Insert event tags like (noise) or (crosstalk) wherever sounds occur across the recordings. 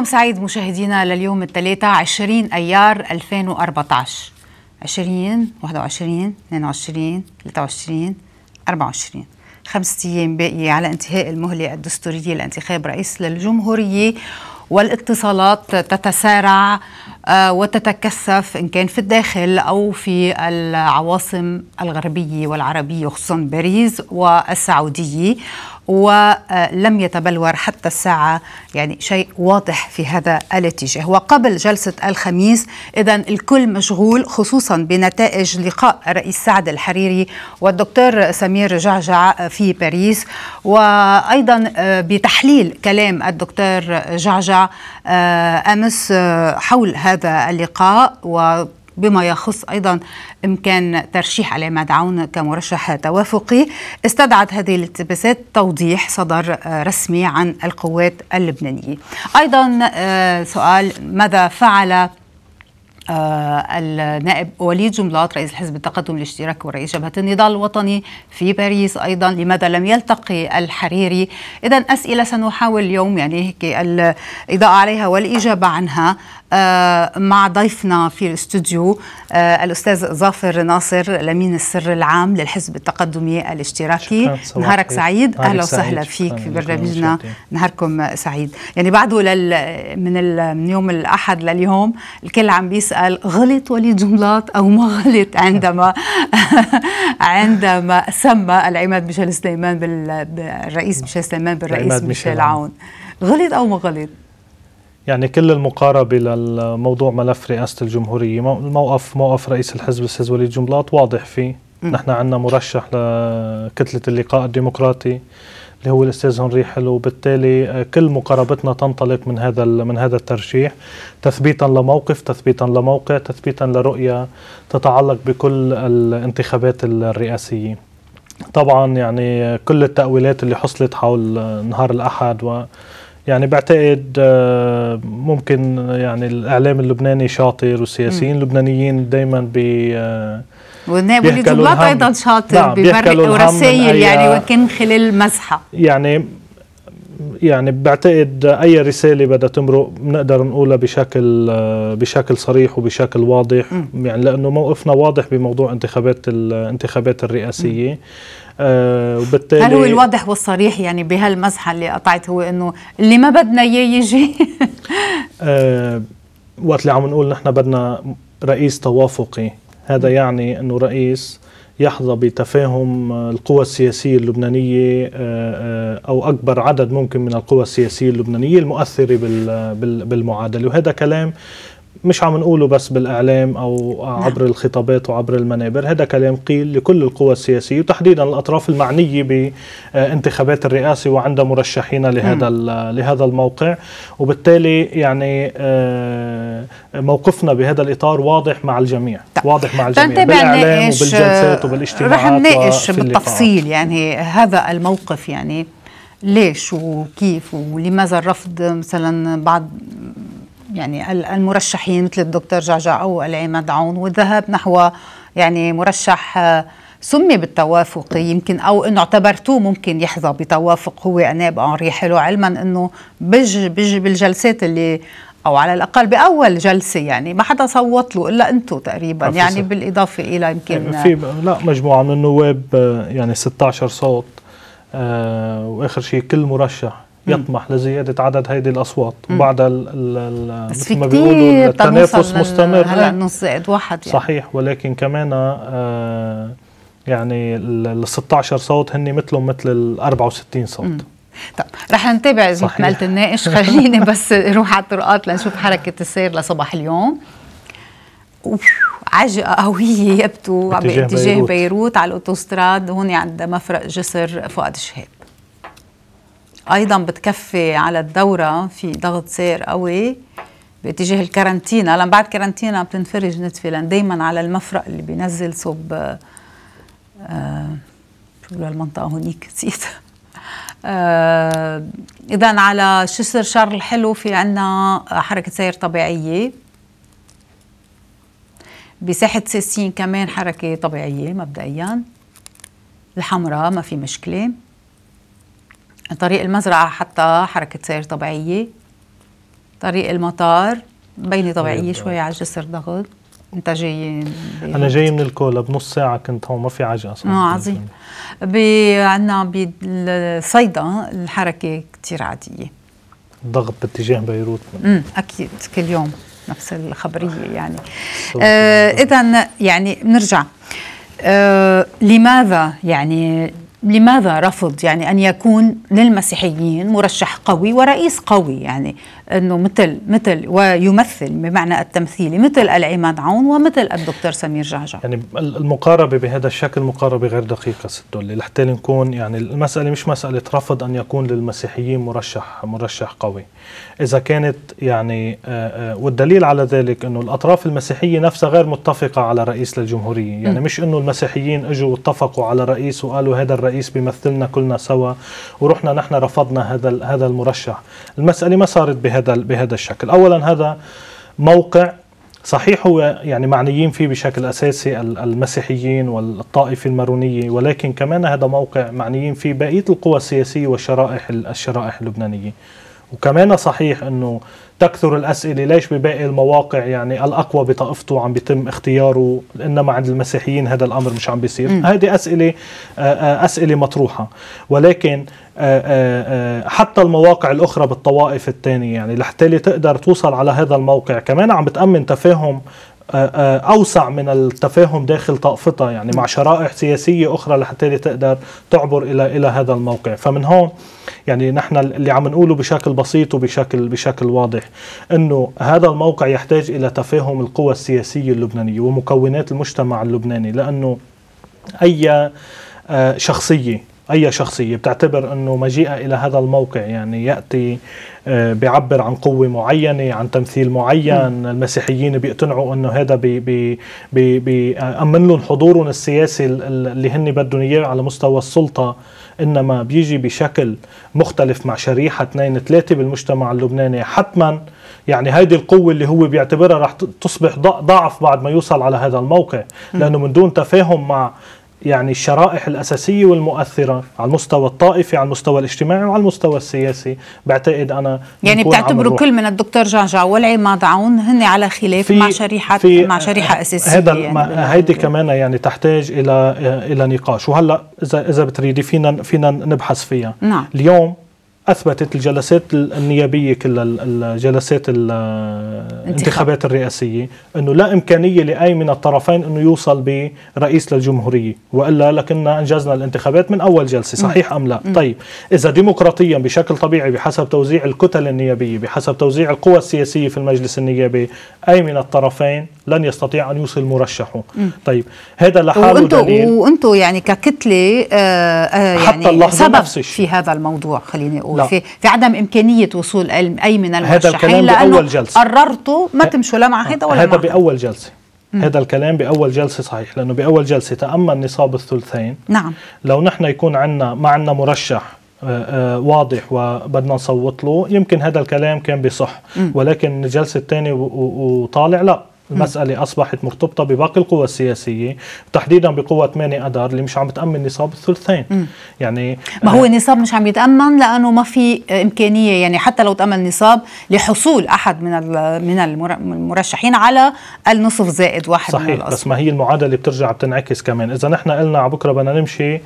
نهاركم سعيد مشاهدينا لليوم الثلاثاء 20 أيار 2014 20 21 22 23 24 خمسة أيام باقية على انتهاء المهلة الدستورية لانتخاب رئيس للجمهورية والاتصالات تتسارع آه، وتتكثف إن كان في الداخل أو في العواصم الغربية والعربية خصوصا باريس والسعودية. ولم يتبلور حتى الساعة يعني شيء واضح في هذا الاتجاه. وقبل جلسة الخميس إذا الكل مشغول خصوصا بنتائج لقاء الرئيس سعد الحريري والدكتور سمير جعجع في باريس. وأيضا بتحليل كلام الدكتور جعجع أمس حول هذا اللقاء. و بما يخص أيضا إمكان ترشيح عماد عون كمرشح توافقي استدعت هذه الالتباسات توضيح صدر رسمي عن القوات اللبنانية. أيضا آه، سؤال ماذا فعل آه النائب وليد جملات رئيس الحزب التقدم الاشتراكي ورئيس جبهة النضال الوطني في باريس أيضا لماذا لم يلتقي الحريري إذا أسئلة سنحاول اليوم يعني هيك الإضاءة عليها والإجابة عنها آه، مع ضيفنا في الاستوديو آه، الأستاذ ظافر ناصر الأمين السر العام للحزب التقدمي الاشتراكي. نهارك سعيد. أهلا وسهلا فيك في برنامجنا. نهاركم سعيد. يعني بعده لل من, من يوم الأحد لليوم الكل عم بيسأل غلط وليد جملات أو ما غلط؟ عندما (laughs) عندما سمى العماد ميشيل سليمان بالرئيس ميشيل سليمان بالرئيس ميشيل عون. غلط أو ما غلط؟ يعني كل المقاربة للموضوع ملف رئاسة الجمهورية الموقف موقف رئيس الحزب الأستاذ وليد جملات واضح فيه. نحن عندنا مرشح لكتلة اللقاء الديمقراطي اللي هو الأستاذ هنري حلو. وبالتالي كل مقاربتنا تنطلق من هذا من هذا الترشيح تثبيتا لموقف تثبيتا لموقع تثبيتا لرؤية تتعلق بكل الانتخابات الرئاسيه طبعا يعني كل التأويلات اللي حصلت حول نهار الأحد و يعني بعتقد آه، ممكن يعني الإعلام اللبناني شاطر والسياسيين اللبنانيين بي آه، والنائب وليد جملات أيضا شاطر نعم بمرق ورسائل يعني وكان خلال مزحه يعني يعني بعتقد أي رسالة بدها تمرق بنقدر نقولها بشكل آه، بشكل صريح وبشكل واضح. م. يعني لأنه موقفنا واضح بموضوع انتخابات الانتخابات الرئاسية. م. آه وبالتالي هل هو الواضح والصريح يعني بهالمزحة اللي قطعت هو إنه اللي ما بدنا إياه يجي؟ (laughs) آه وقت اللي عم نقول نحن بدنا رئيس توافقي. هذا يعني إنه رئيس يحظى بتفاهم القوى السياسية اللبنانية آه، أو أكبر عدد ممكن من القوى السياسية اللبنانية المؤثرة بالمعادلة. وهذا كلام مش عم نقوله بس بالإعلام أو عبر نعم. الخطابات وعبر المنابر هذا كلام قيل لكل القوى السياسية وتحديدا الأطراف المعنية بانتخابات الرئاسة وعندها مرشحين لهذا لهذا الموقع وبالتالي يعني آه، موقفنا بهذا الإطار واضح مع الجميع طيب. واضح مع الجميع بالإعلام وبالجلسات وبالاجتماعات رح نناقش بالتفصيل يعني هذا الموقف يعني ليش وكيف ولماذا الرفض مثلا بعض يعني المرشحين مثل الدكتور جعجع أو العماد عون والذهاب نحو يعني مرشح آه، سمي بالتوافقي يمكن أو انه اعتبرتوه ممكن يحظى بتوافق هو أناب أنري. حلو علما إنه بج بج بالجلسات اللي أو على الأقل بأول جلسة يعني ما حدا صوت له إلا أنتم تقريبا. يعني بالإضافة إلى يمكن في لا مجموعة من النواب آه، يعني 16 صوت آه وآخر شيء كل مرشح. يطمح لزيادة عدد هيدي الأصوات وبعد مثل ما بيقولوا التنافس مستمر. هلا نص واحد يعني. صحيح ولكن كمان آه يعني ال 16 صوت هن مثلهم مثل ال 64 صوت. مم. طيب رح نتابع إذا كملت الناقش خليني (laughs) بس نروح على الطرقات لنشوف حركة السير لصباح اليوم. عجقة قوية يبدو باتجاه بيروت. على الأوتوستراد هون عند مفرق جسر فؤاد شهاب أيضا بتكفي على الدورة في ضغط سير قوي باتجاه الكارنتينا لما بعد كارنتينا بتنفرج نتفة لأن دائما على المفرق اللي بينزل صوب آه شو المنطقة هونيك؟ نسيت. آه اذا على شسر شر الحلو؟ في عنا حركة سير طبيعية. بساحه سيسين كمان حركة طبيعية مبدئيا. الحمراء ما في مشكلة. طريق المزرعة حتى حركة سير طبيعية. طريق المطار بيني طبيعية طيب. شوي على جسر ضغط. أنت جاي أنا جاي من الكولا بنص ساعة كنت هون ما في عجقة آه عظيم. عندنا بالصيدا الحركة كثير عادية. ضغط باتجاه بيروت. امم أكيد كل يوم نفس الخبرية يعني. آه اذا يعني بنرجع آه لماذا يعني لماذا رفض يعني أن يكون للمسيحيين مرشح قوي ورئيس قوي يعني؟ إنه مثل مثل ويمثل بمعنى التمثيلي مثل العماد عون ومثل الدكتور سمير جعجع. يعني المقاربة بهذا الشكل مقاربة غير دقيقة ست دولي لحتى نكون يعني المسألة مش مسألة رفض أن يكون للمسيحيين مرشح مرشح قوي. إذا كانت يعني آه، آه، والدليل على ذلك إنه الأطراف المسيحية نفسها غير متفقة على رئيس للجمهورية. يعني م. مش إنه المسيحيين إجوا واتفقوا على رئيس وقالوا هذا الرئيس بيمثلنا كلنا سوا ورحنا نحن رفضنا هذا هذا المرشح. المسألة ما صارت بهذا بهذا الشكل. اولا هذا موقع صحيح هو يعني معنيين فيه بشكل أساسي المسيحيين والطائفة المارونية ولكن كمان هذا موقع معنيين فيه بقية القوى السياسية والشرائح الشرائح اللبنانية. وكمان صحيح إنه تكثر الأسئلة ليش بباقي المواقع يعني الأقوى بطائفته عم بيتم اختياره إنما عند المسيحيين هذا الأمر مش عم بيصير. هذه أسئلة آه، آه، أسئلة مطروحة. ولكن آه، حتى المواقع الأخرى بالطوائف الثانية يعني لحتى تقدر توصل على هذا الموقع كمان عم بتأمن تفاهم أوسع من التفاهم داخل طائفتها يعني مع شرائح سياسية أخرى لحتى تقدر تعبر إلى إلى هذا الموقع. فمن هون يعني نحن اللي عم نقوله بشكل بسيط وبشكل بشكل واضح إنه هذا الموقع يحتاج إلى تفاهم القوى السياسية اللبنانية ومكونات المجتمع اللبناني لأنه أي آه، شخصية أي شخصية بتعتبر إنه مجيئها إلى هذا الموقع يعني يأتي آه، بيعبر عن قوة معينة عن تمثيل معين م. المسيحيين بيقتنعوا إنه هذا بي بي بي بيامن لهم حضورهم السياسي اللي هن بدهم إياه على مستوى السلطة إنما بيجي بشكل مختلف مع شريحة اثنين ثلاثة بالمجتمع اللبناني حتما يعني هيدي القوة اللي هو بيعتبرها رح تصبح ضعف بعد ما يوصل على هذا الموقع لأنه من دون تفاهم مع يعني الشرائح الأساسية والمؤثرة على المستوى الطائفي على المستوى الاجتماعي وعلى المستوى السياسي. بعتقد أنا يعني بتعتبروا كل من الدكتور جعجع والعماد عون هن على خلاف مع شريحة مع شريحة أساسية هذا يعني. هيدي كمان يعني تحتاج إلى إلى نقاش. وهلأ إذا إذا بتريدي فينا فينا نبحث فيها. نعم. اليوم أثبتت الجلسات النيابية كلها الجلسات الانتخابات الرئاسية إنه لا إمكانية لأي من الطرفين إنه يوصل برئيس للجمهورية وإلا لكنا أنجزنا الانتخابات من أول جلسة صحيح أم لا؟ طيب إذا ديمقراطيا بشكل طبيعي بحسب توزيع الكتل النيابية بحسب توزيع القوى السياسية في المجلس النيابي أي من الطرفين لن يستطيع أن يوصل مرشحه. طيب هذا لحاله دليل وأنتم يعني ككتلة آه آه يعني حتى اللحظة سبب في هذا الموضوع خليني أقول. في في عدم إمكانية وصول أي من المرشحين هذا الكلام بأول جلسة. قررتوا ما تمشوا لا مع هذا ولا هذا بأول جلسة. هذا الكلام بأول جلسة صحيح لأنه بأول جلسة تامن نصاب الثلثين. نعم. لو نحن يكون عندنا ما عندنا مرشح آه، آه، واضح وبدنا نصوت له يمكن هذا الكلام كان بصح. ولكن الجلسة الثانية وطالع لا. المسألة أصبحت مرتبطة بباقي القوى السياسية تحديدا بقوة 8 أدار اللي مش عم بتأمن نصاب الثلثين م. يعني ما هو النصاب مش عم يتأمن لأنه ما في إمكانية يعني حتى لو تأمن نصاب لحصول أحد من من المرشحين على النصف زائد واحد صحيح من بس ما هي المعادلة بترجع بتنعكس كمان إذا نحن قلنا على بكرة بدنا نمشي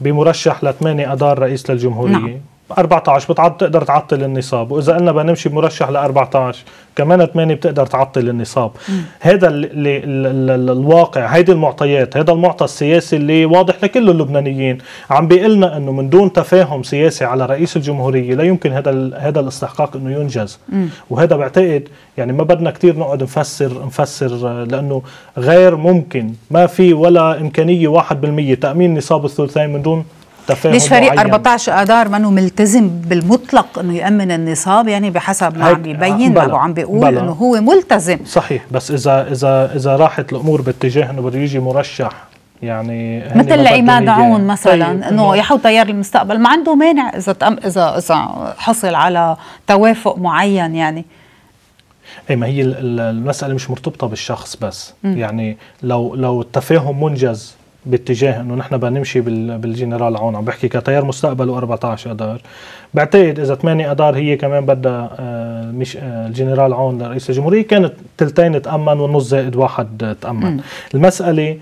بمرشح ل 8 أدار رئيس للجمهورية نعم. 14 بتعد تقدر تعطل النصاب. وإذا قلنا بدنا نمشي مرشح ل 14 كمان 8 بتقدر تعطل النصاب. هذا الواقع. هيدي المعطيات هذا المعطى السياسي اللي واضح لكل اللبنانيين. عم بيقلنا إنه من دون تفاهم سياسي على رئيس الجمهورية لا يمكن هذا هذا الاستحقاق إنه ينجز. وهذا بعتقد يعني ما بدنا كثير نقعد نفسر نفسر لأنه غير ممكن. ما في ولا إمكانية 1% تأمين نصاب الثلثين من دون تفاهم ليش فريق معين. 14 آذار منه ملتزم بالمطلق إنه يأمن النصاب يعني بحسب ما عم بيبين أو عم بيقول إنه هو ملتزم. صحيح بس إذا إذا إذا راحت الأمور باتجاه إنه بده يجي مرشح يعني مثل عماد عون مثلا طيب إنه يحو تيار المستقبل ما عنده مانع إذا تأم إذا إذا حصل على توافق معين يعني. اي ما هي المسألة مش مرتبطة بالشخص بس. م. يعني لو لو التفاهم منجز باتجاه إنه نحن بدنا نمشي بالجنرال عون عم بحكي كتيار مستقبل و14 اذار بعتقد إذا 8 اذار هي كمان بدها آه، مش آه، الجنرال عون رئيس الجمهورية. كانت تلتين تأمن ونص زائد واحد تأمن. م. المسألة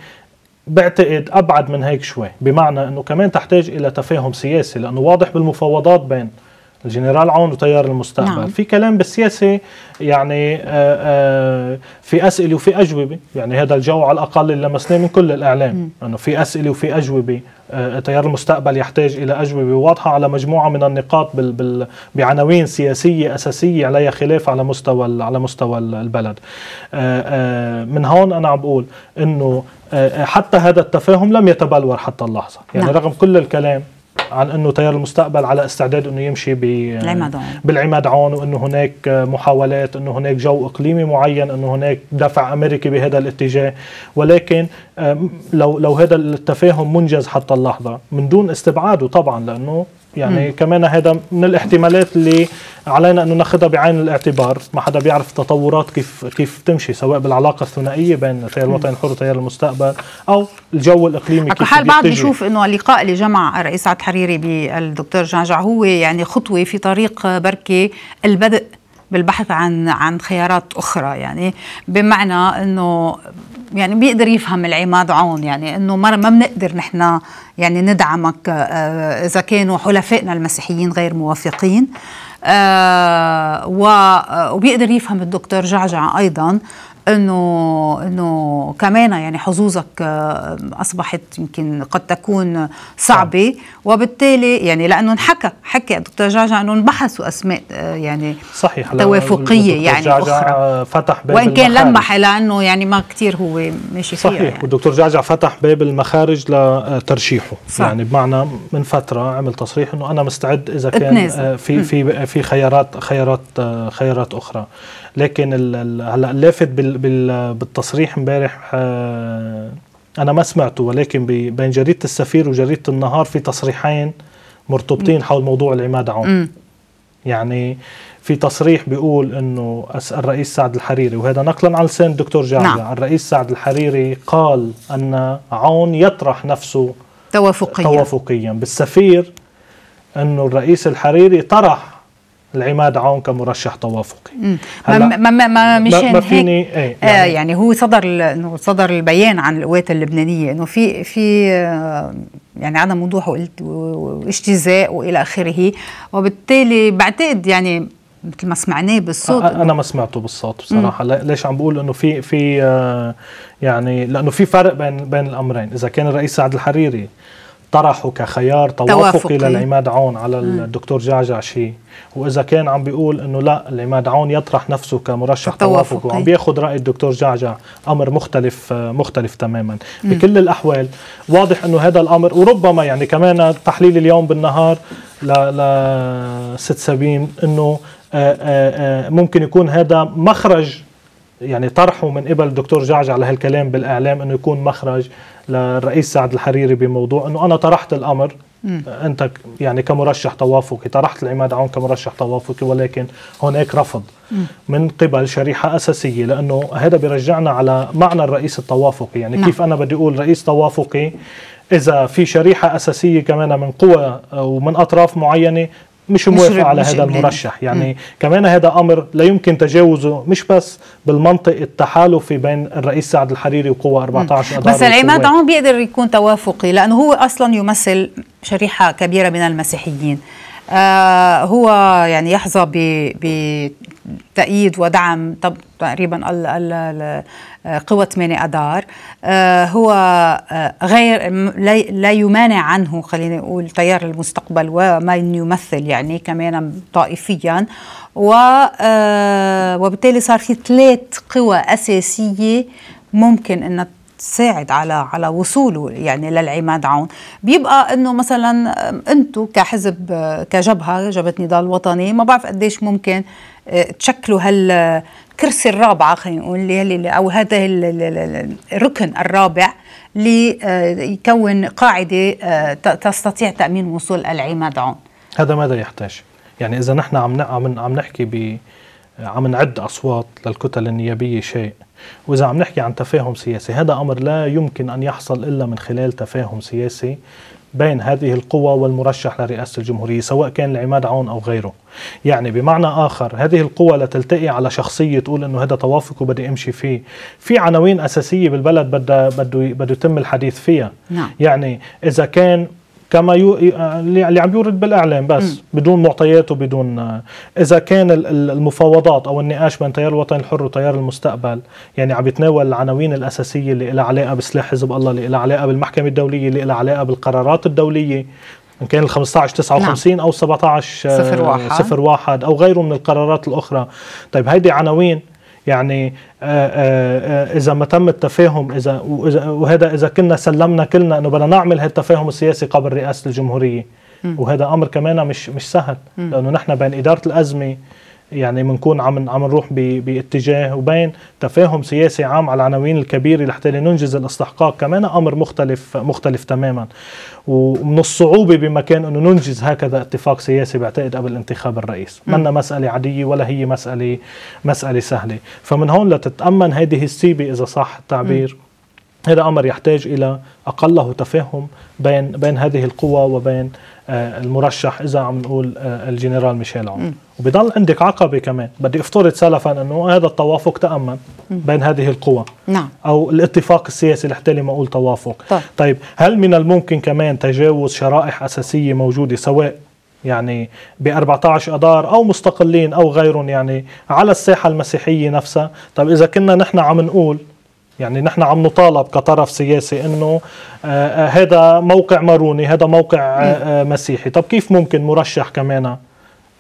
بعتقد أبعد من هيك شوي. بمعنى إنه كمان تحتاج إلى تفاهم سياسي لأنه واضح بالمفاوضات بين الجنرال عون وتيار المستقبل. نعم. في كلام بالسياسة يعني آآ آه، آآ في أسئلة وفي أجوبة. يعني هذا الجو على الأقل اللي لمسناه من كل الإعلام. أنه في أسئلة وفي أجوبة آه، تيار المستقبل يحتاج إلى أجوبة واضحة على مجموعة من النقاط بال بال بعناوين سياسية أساسية عليها خلاف على مستوى على مستوى البلد. آآ آه، من هون أنا عم بقول أنه حتى هذا التفاهم لم يتبلور حتى اللحظة. يعني نعم. رغم كل الكلام عن أنه تيار المستقبل على استعداد أنه يمشي بالعماد عون وأنه هناك محاولات أنه هناك جو إقليمي معين أنه هناك دفع أمريكي بهذا الاتجاه. ولكن لو لو هذا التفاهم منجز حتى اللحظة من دون استبعاده طبعا لأنه يعني م. كمان هذا من الاحتمالات اللي علينا انه ناخذها بعين الاعتبار. ما حدا بيعرف التطورات كيف كيف تمشي سواء بالعلاقة الثنائية بين تيار الوطن الحر وتيار المستقبل أو الجو الإقليمي كيف حال بعض بيشوف إنه اللقاء اللي جمع الرئيس عبد الحريري بالدكتور جعجع هو يعني خطوة في طريق بركي البدء بالبحث عن عن خيارات أخرى. يعني بمعنى إنه يعني بيقدر يفهم العماد عون. يعني إنه ما بنقدر نحن يعني ندعمك آه، إذا كانوا حلفائنا المسيحيين غير موافقين. آه، وبيقدر يفهم الدكتور جعجع أيضا. إنه إنه كمان يعني حظوظك آه، أصبحت يمكن قد تكون صعبة. وبالتالي يعني لأنه انحكى حكى الدكتور جعجع إنه انبحثوا أسماء آه، يعني صحيح. توافقية يعني أخرى. فتح باب وإن كان لمح لأنه يعني ما كثير هو ماشي فيها صحيح. يعني. والدكتور جعجع فتح باب المخارج لترشيحه. صح. يعني بمعنى من فترة عمل تصريح إنه أنا مستعد إذا كان اتنازل. في في في خيارات خيارات خيارات أخرى. لكن هلأ اللافت بالتصريح امبارح آه، أنا ما سمعته ولكن بين جريدة السفير وجريدة النهار في تصريحين مرتبطين حول موضوع العماد عون. يعني في تصريح بيقول إنه الرئيس سعد الحريري وهذا نقلا عن لسان الدكتور جعجع نعم. الرئيس سعد الحريري قال أن عون يطرح نفسه توافقيا. توافقيا. بالسفير إنه الرئيس الحريري طرح العماد عون كمرشح توافقي. ما ما ما مشان ما فيني هيك إيه يعني, آه يعني هو صدر إنه صدر البيان عن القوات اللبنانية إنه في في آه يعني عدم وضوح واجتزاء وإلى آخره. وبالتالي بعتقد يعني مثل ما سمعناه بالصوت أنا ما سمعته بالصوت بصراحة. مم. ليش عم بقول إنه في في آه يعني لأنه في فرق بين بين الأمرين. إذا كان الرئيس سعد الحريري طرحه كخيار توافقي, توافقي. للعماد عون على الدكتور جعجع شيء وإذا كان عم بيقول إنه لا العماد عون يطرح نفسه كمرشح توافقي وعم بياخذ رأي الدكتور جعجع أمر مختلف مختلف تماما م. بكل الأحوال واضح إنه هذا الأمر وربما يعني كمان تحليل اليوم بالنهار ل ست سبيم إنه آه، آه، آه، ممكن يكون هذا مخرج يعني طرحه من قبل الدكتور جعجع لهالكلام بالإعلام إنه يكون مخرج للرئيس سعد الحريري بموضوع إنه أنا طرحت الأمر م. أنت يعني كمرشح توافقي طرحت العماد عون كمرشح توافقي ولكن هناك رفض م. من قبل شريحة أساسية لأنه هذا بيرجعنا على معنى الرئيس التوافقي يعني نعم. كيف أنا بدي أقول رئيس توافقي إذا في شريحة أساسية كمان من قوى ومن أطراف معينة مش موافق على هذا المرشح. يعني م. كمان هذا أمر لا يمكن تجاوزه مش بس بالمنطق التحالفي بين الرئيس سعد الحريري وقوى 14 بس العماد عون بيقدر يكون توافقي لأنه هو أصلا يمثل شريحة كبيرة من المسيحيين. هو يعني يحظى بتأييد ودعم تقريبا قوة 8 أدار. آه هو آه غير لا يمانع عنه خلينا نقول تيار المستقبل وما يمثل يعني كمان طائفيا. آه وبالتالي صار في ثلاث قوى أساسية ممكن أن تساعد على على وصوله يعني للعماد عون. بيبقى إنه مثلا أنتم كحزب كجبهة جبهة نضال وطني ما بعرف قديش ممكن آه، تشكلوا هالكرسي الرابعة خلينا نقول أو هذا الركن الرابع ليكون قاعدة آه، تستطيع تأمين وصول العماد عون. هذا ماذا يحتاج. يعني إذا نحن عم عم عم نحكي ب عم نعد أصوات للكتل النيابية شيء. وإذا عم نحكي عن تفاهم سياسي هذا أمر لا يمكن أن يحصل إلا من خلال تفاهم سياسي بين هذه القوى والمرشح لرئاسة الجمهورية سواء كان العماد عون أو غيره. يعني بمعنى آخر هذه القوى لا تلتقي على شخصية تقول أنه هذا توافق وبدي أمشي فيه. في عناوين أساسية بالبلد بده بده بده يتم الحديث فيها. نعم. يعني إذا كان كما يو... اللي عم يورد بالإعلام بس م. بدون معطيات وبدون إذا كان المفاوضات أو النقاش بين تيار الوطن الحر وتيار المستقبل يعني عم يتناول العناوين الأساسية اللي لها علاقة بسلاح حزب الله اللي لها علاقة بالمحكمة الدولية اللي لها علاقة بالقرارات الدولية إن كان ال 15 59 نعم. أو 17 صفر واحد. صفر واحد أو غيره من القرارات الأخرى طيب هيدي عناوين يعني آه، آآ آه، إذا ما تم التفاهم إذا وهذا إذا كنا سلمنا كلنا إنه بدنا نعمل هالتفاهم السياسي قبل رئاسة الجمهورية. وهذا أمر كمان مش مش سهل لأنه نحن بين إدارة الأزمة يعني بنكون عم عم نروح باتجاه وبين تفاهم سياسي عام على العناوين الكبيره لحتى ننجز الاستحقاق. كمان أمر مختلف مختلف تماما. ومن الصعوبة بمكان إنه ننجز هكذا اتفاق سياسي بعتقد قبل انتخاب الرئيس. منا مسألة عادية ولا هي مساله مسألة سهلة. فمن هون لتتامن هذه السيبة إذا صح التعبير. م. هذا أمر يحتاج إلى أقله تفاهم بين بين هذه القوى وبين آه، المرشح إذا عم نقول آه، الجنرال ميشيل عون. وبضل عندك عقبة كمان. بدي افترض سلفا إنه هذا التوافق تأمن بين هذه القوى. نعم. أو الاتفاق السياسي لحتى ما أقول توافق. طيب. طيب هل من الممكن كمان تجاوز شرائح أساسية موجودة سواء يعني ب 14 اذار أو مستقلين أو غيرهم يعني على الساحة المسيحية نفسها؟ طيب إذا كنا نحن عم نقول يعني نحن عم نطالب كطرف سياسي إنه آه، آه، هذا موقع ماروني هذا موقع آه، مسيحي. طب كيف ممكن مرشح كمان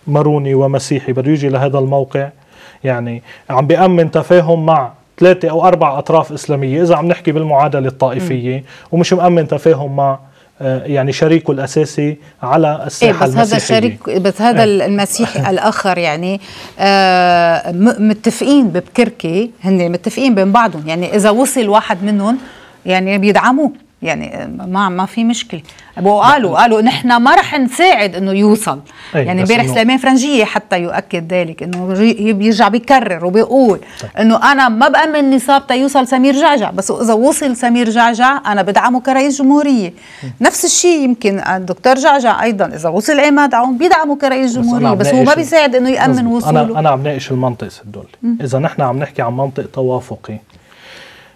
ماروني ومسيحي بده يجي لهذا الموقع؟ يعني عم بيأمن تفاهم مع ثلاثة أو أربع أطراف إسلامية إذا عم نحكي بالمعادلة الطائفية ومش مأمن تفاهم مع يعني شريكه الأساسي على الساحة إيه بس هذا الشريك بس هذا إيه. المسيحي الآخر يعني آه متفقين ببكركي هن متفقين بين بعضهم. يعني إذا وصل واحد منهم يعني بيدعموه. يعني ما ما في مشكله وقالوا قالوا نحن ما رح نساعد إنه يوصل. يعني امبارح سليمان فرنجية حتى يؤكد ذلك إنه بيرجع بيكرر وبيقول طيب. إنه أنا ما بأمن نصاب تيوصل سمير جعجع بس إذا وصل سمير جعجع أنا بدعمه كرئيس جمهورية. نفس الشيء يمكن الدكتور جعجع أيضا إذا وصل عماد عون بيدعمه كرئيس جمهورية بس, بس هو ما بيساعد إنه يأمن وصوله أنا أنا عم ناقش المنطق سدولي إذا نحن عم نحكي عن منطق توافقي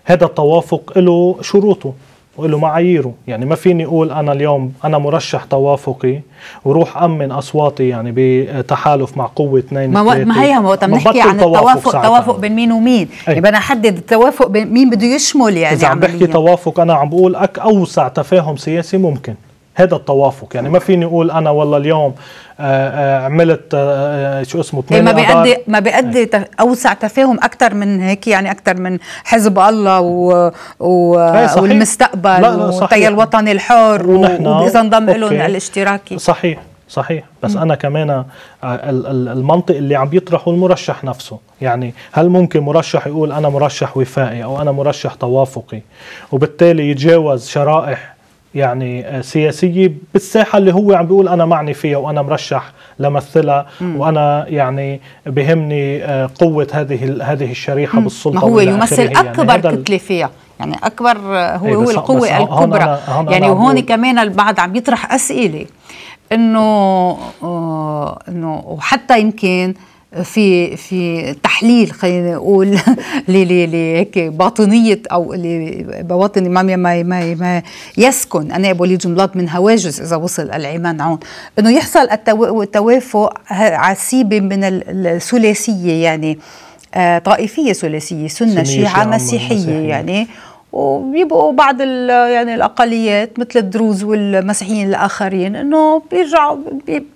هذا التوافق له شروطه. وله معاييره. يعني ما فيني أقول أنا اليوم أنا مرشح توافقي وروح أمن أصواتي يعني بتحالف مع قوة اثنين ما, ما هي ما نحكي عن التوافق توافق بين مين ومين؟ أي. يبقى أنا أحدد التوافق بين مين بده يشمل يعني إذا عم بحكي توافق أنا عم بقول أك أوسع تفاهم سياسي ممكن. هذا التوافق. يعني ما فيني أقول أنا والله اليوم آه، آه، عملت آه، شو اسمه إيه ما بيأدي ما بيأدي أوسع تفاهم أكثر من هيك يعني أكثر من حزب الله و, و والمستقبل والتيار الوطني الحر وإذا انضم لهم الاشتراكي. صحيح صحيح. بس م. أنا كمان المنطق اللي عم بيطرحه المرشح نفسه. يعني هل ممكن مرشح يقول أنا مرشح وفائي أو أنا مرشح توافقي؟ وبالتالي يتجاوز شرائح يعني آه، سياسية بالساحة اللي هو عم بيقول أنا معني فيها وأنا مرشح لمثلها وأنا يعني بهمني آه، قوة هذه هذه الشريحة مم. بالسلطة ما هو يمثل يعني أكبر يعني كتلة فيها. يعني أكبر هو إيه، هو القوة الكبرى. هون هون يعني وهون كمان البعض عم يطرح أسئلة إنه آه إنه وحتى يمكن في في تحليل خلينا نقول (laughs) لهيك باطنية أو بواطن ما ما ما, ما يسكن أنا وليد جملات من هواجس إذا وصل العمان عون. إنه يحصل التوافق على سيبه من الثلاثية يعني آه طائفية ثلاثية سنة شيعة مسيحية, مسيحية. يعني. وبيبقوا بعض يعني الأقليات مثل الدروز والمسيحيين الآخرين إنه بيرجعوا بي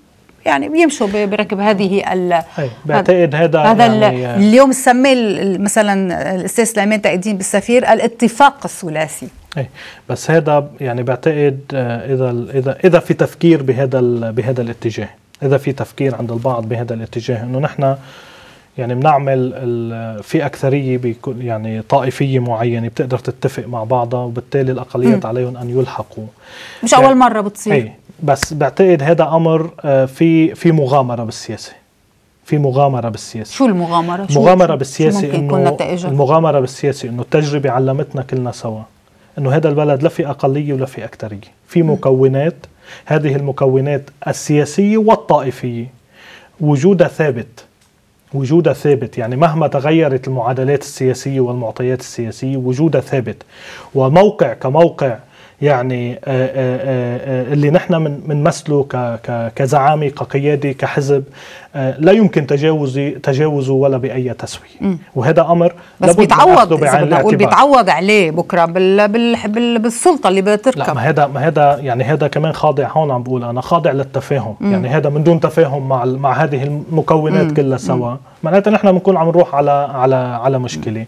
يعني بيمشوا بركب هذه ال بعتقد هذا هذا يعني اليوم سميه مثلا الأستاذ سليمان تأدين بالسفير الاتفاق الثلاثي. إيه بس هذا يعني بعتقد آه، إذا اذا إذا في تفكير بهذا بهذا الاتجاه إذا في تفكير عند البعض بهذا الاتجاه إنه نحن يعني بنعمل في أكثرية بيكون يعني طائفية معينة بتقدر تتفق مع بعضها وبالتالي الأقليات م. عليهم أن يلحقوا. مش أول مرة بتصير. إيه بس بعتقد هذا أمر آه، في في مغامرة بالسياسة. في مغامرة بالسياسة. شو المغامرة؟ شو مغامرة بالسياسة إنه؟ المغامرة بالسياسة إنه التجربة علمتنا كلنا سوا إنه هذا البلد لا في أقلية ولا في أكثرية. في مكونات هذه المكونات السياسية والطائفية. وجودها ثابت. وجودها ثابت. يعني مهما تغيرت المعادلات السياسية والمعطيات السياسية وجودها ثابت. وموقع كموقع يعني آه، آه، آه، اللي نحن من بنمثله كزعامة كقيادة كحزب لا يمكن تجاوزه تجاوزه ولا بأي تسوية. وهذا أمر بس بيتعوض الاعتبار. بيتعوض عليه بكرة بال بال بال بالسلطة اللي لا بتركب ما هذا ما هذا يعني هذا كمان خاضع هون عم بقول أنا خاضع للتفاهم. مم. يعني هذا من دون تفاهم مع مع هذه المكونات كلها سوا. معناتها نحن بنكون عم نروح على على على مشكلة. و-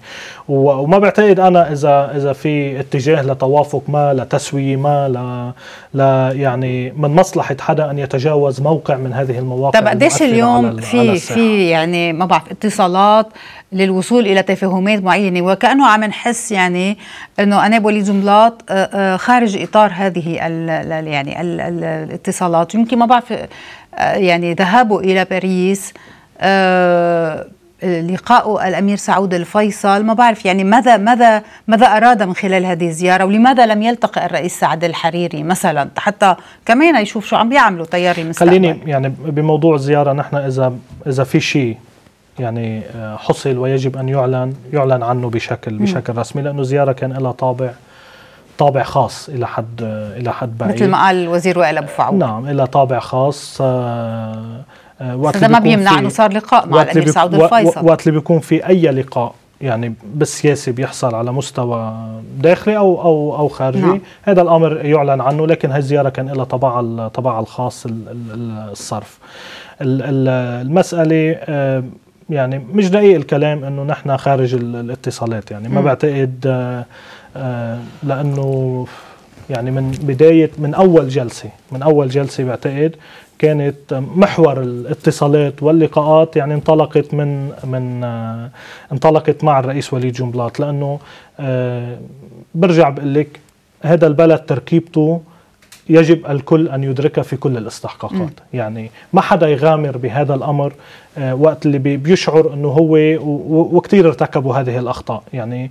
وما بعتقد أنا اذا إذا في اتجاه لتوافق ما لتسوية ما ل, ل يعني من مصلحة حدا أن يتجاوز موقع من هذه المواقع طب قديش اليوم في. في يعني ما بعرف اتصالات للوصول إلى تفاهمات معينة وكأنه عم نحس يعني إنه جملاط آه، آه، خارج إطار هذه ال ال- يعني ال ال الاتصالات يمكن ما بعرف آه، يعني ذهابه إلى باريس آه، لقاء الأمير سعود الفيصل. ما بعرف يعني ماذا ماذا ماذا أراد من خلال هذه الزيارة ولماذا لم يلتقي الرئيس سعد الحريري مثلا؟ حتى كمان يشوف شو عم بيعملوا تيار المستقبل خليني يعني بموضوع الزياره نحن اذا إذا في شيء يعني آه، حصل ويجب أن يعلن يعلن عنه بشكل بشكل رسمي لأنه زيارة كان لها طابع طابع خاص إلى حد إلى حد بعيد. مثل ما قال الوزير وائل أبو فعول نعم لها طابع خاص. آه، وقت هذا اللي ما بيمنع إنه صار لقاء مع وقت الأمير سعود الفيصل وقت اللي بيكون في أي لقاء يعني بالسياسة بيحصل على مستوى داخلي أو أو أو خارجي نعم. هذا الأمر يعلن عنه لكن هاي الزياره كان لها طبعها ال- طبعها الخاص ال- ال- الصرف ال- ال- المسألة آه، يعني مش دقيق الكلام إنه نحن خارج ال- الاتصالات يعني ما. بعتقد آه، آه، لأنه يعني من بداية من أول جلسة من أول جلسة بعتقد كانت محور الاتصالات واللقاءات يعني انطلقت من من آه، انطلقت مع الرئيس وليد جنبلاط لأنه آه، برجع بقول لك هذا البلد تركيبته يجب الكل أن يدركها في كل الاستحقاقات. يعني ما حدا يغامر بهذا الأمر آه، وقت اللي بي- بيشعر إنه هو وكثير ارتكبوا هذه الأخطاء. يعني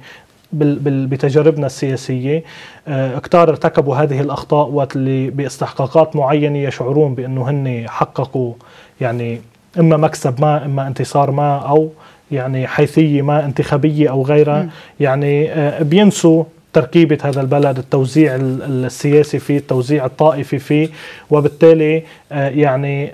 بتجاربنا السياسية. آه، كتار ارتكبوا هذه الأخطاء وقت اللي باستحقاقات معينة يشعرون بأنه هن حققوا يعني إما مكسب ما إما انتصار ما أو يعني حيثية ما انتخابية أو غيرها. يعني آه، بينسوا تركيبة هذا البلد التوزيع ال- السياسي فيه التوزيع الطائفي فيه. وبالتالي آه، يعني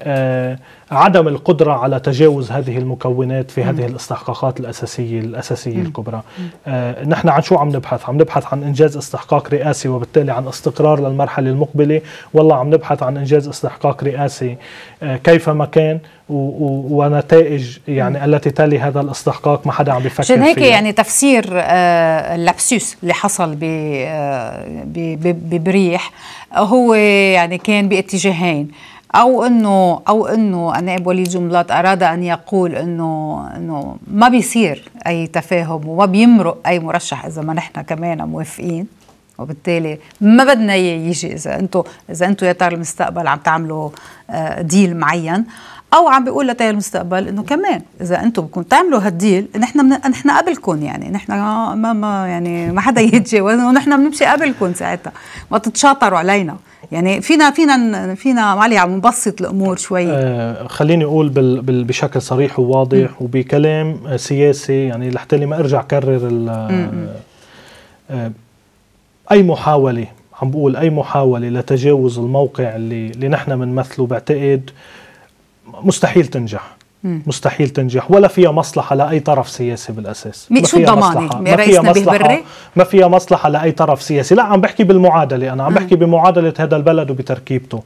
عدم القدرة على تجاوز هذه المكونات في هذه الاستحقاقات الأساسية الأساسية الكبرى. آه، نحن عن شو عم نبحث؟ عم نبحث عن إنجاز استحقاق رئاسي وبالتالي عن استقرار للمرحلة المقبلة. والله عم نبحث عن إنجاز استحقاق رئاسي آه، كيفما كان و- و- ونتائج يعني التي تلي هذا الاستحقاق ما حدا عم بيفكر عشان هيك. يعني تفسير آه، اللابسوس اللي حصل ببريح هو يعني كان باتجاهين. أو انه أو إنه النائب وليد جملات أراد أن يقول انه إنه ما بيصير أي تفاهم وما بيمرق أي مرشح إذا ما نحن كمان موافقين. وبالتالي ما بدنا إياه يجي إذا أنتم إذا أنتم يا ترى المستقبل عم تعملوا آه، ديل معين. أو عم بيقول لتيار المستقبل إنه كمان إذا أنتم بدكم تعملوا هالديل نحن من نحن قبلكم يعني نحن ما ما يعني ما حدا يتجاوز ونحن بنمشي قبلكم ساعتها. ما تتشاطروا علينا. يعني فينا فينا فينا معلي عم نبسط الأمور شوي. آه خليني أقول بال بال بشكل صريح وواضح وبكلام آه، سياسي. يعني لحتى ما أرجع كرر ال- آه أي محاولة عم بقول أي محاولة لتجاوز الموقع اللي اللي نحن بنمثله بعتقد مستحيل تنجح. مستحيل تنجح. ولا فيها مصلحة لأي طرف سياسي بالأساس. ما شو الضمانة؟ ما فيها مصلحة؟ ما فيها مصلحة لأي طرف سياسي. لا عم بحكي بالمعادلة. أنا عم بحكي بمعادلة هذا البلد وبتركيبته.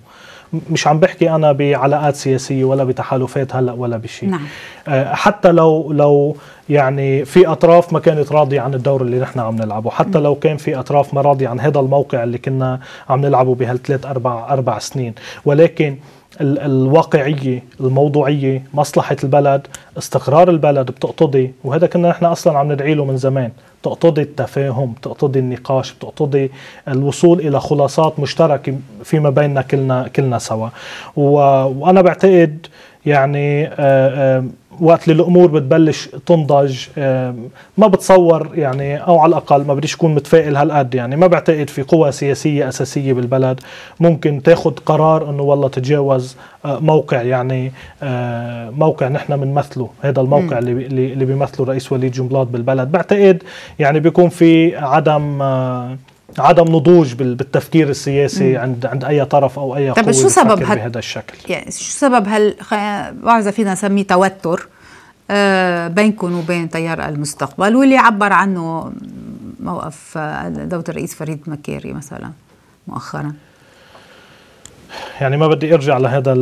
مش عم بحكي أنا بعلاقات سياسية ولا بتحالفات هلأ ولا بشيء نعم. آه، حتى لو لو يعني في أطراف ما كانت راضية عن الدور اللي نحن عم نلعبه، حتى لو كان في أطراف ما راضية عن هذا الموقع اللي كنا عم نلعبه بهالثلاث أربع أربع سنين، ولكن ال- الواقعية، الموضوعية، مصلحة البلد، استقرار البلد بتقتضي وهذا كنا نحن أصلا عم ندعي له من زمان، بتقتضي التفاهم، بتقتضي النقاش، بتقتضي الوصول إلى خلاصات مشتركة فيما بيننا كلنا كلنا سوا، و- وأنا بعتقد يعني وقت اللي الأمور بتبلش تنضج ما بتصور يعني أو على الأقل ما بديش اكون متفائل هالقد يعني. ما بعتقد في قوى سياسية أساسية بالبلد ممكن تاخذ قرار إنه والله تتجاوز آه، موقع يعني آه، موقع نحن بنمثله هذا الموقع اللي اللي بيمثله رئيس وليد جنبلاط بالبلد. بعتقد يعني بيكون في عدم آه، عدم نضوج بالتفكير السياسي مم. عند عند أي طرف أو أي طيب شو سبب هال... بهذا الشكل؟ يعني شو سبب هال بعرف اذا فينا نسميه توتر آه بينكم وبين تيار المستقبل واللي عبر عنه موقف دولة الرئيس فريد مكيري مثلا مؤخرا؟ يعني ما بدي أرجع لهذا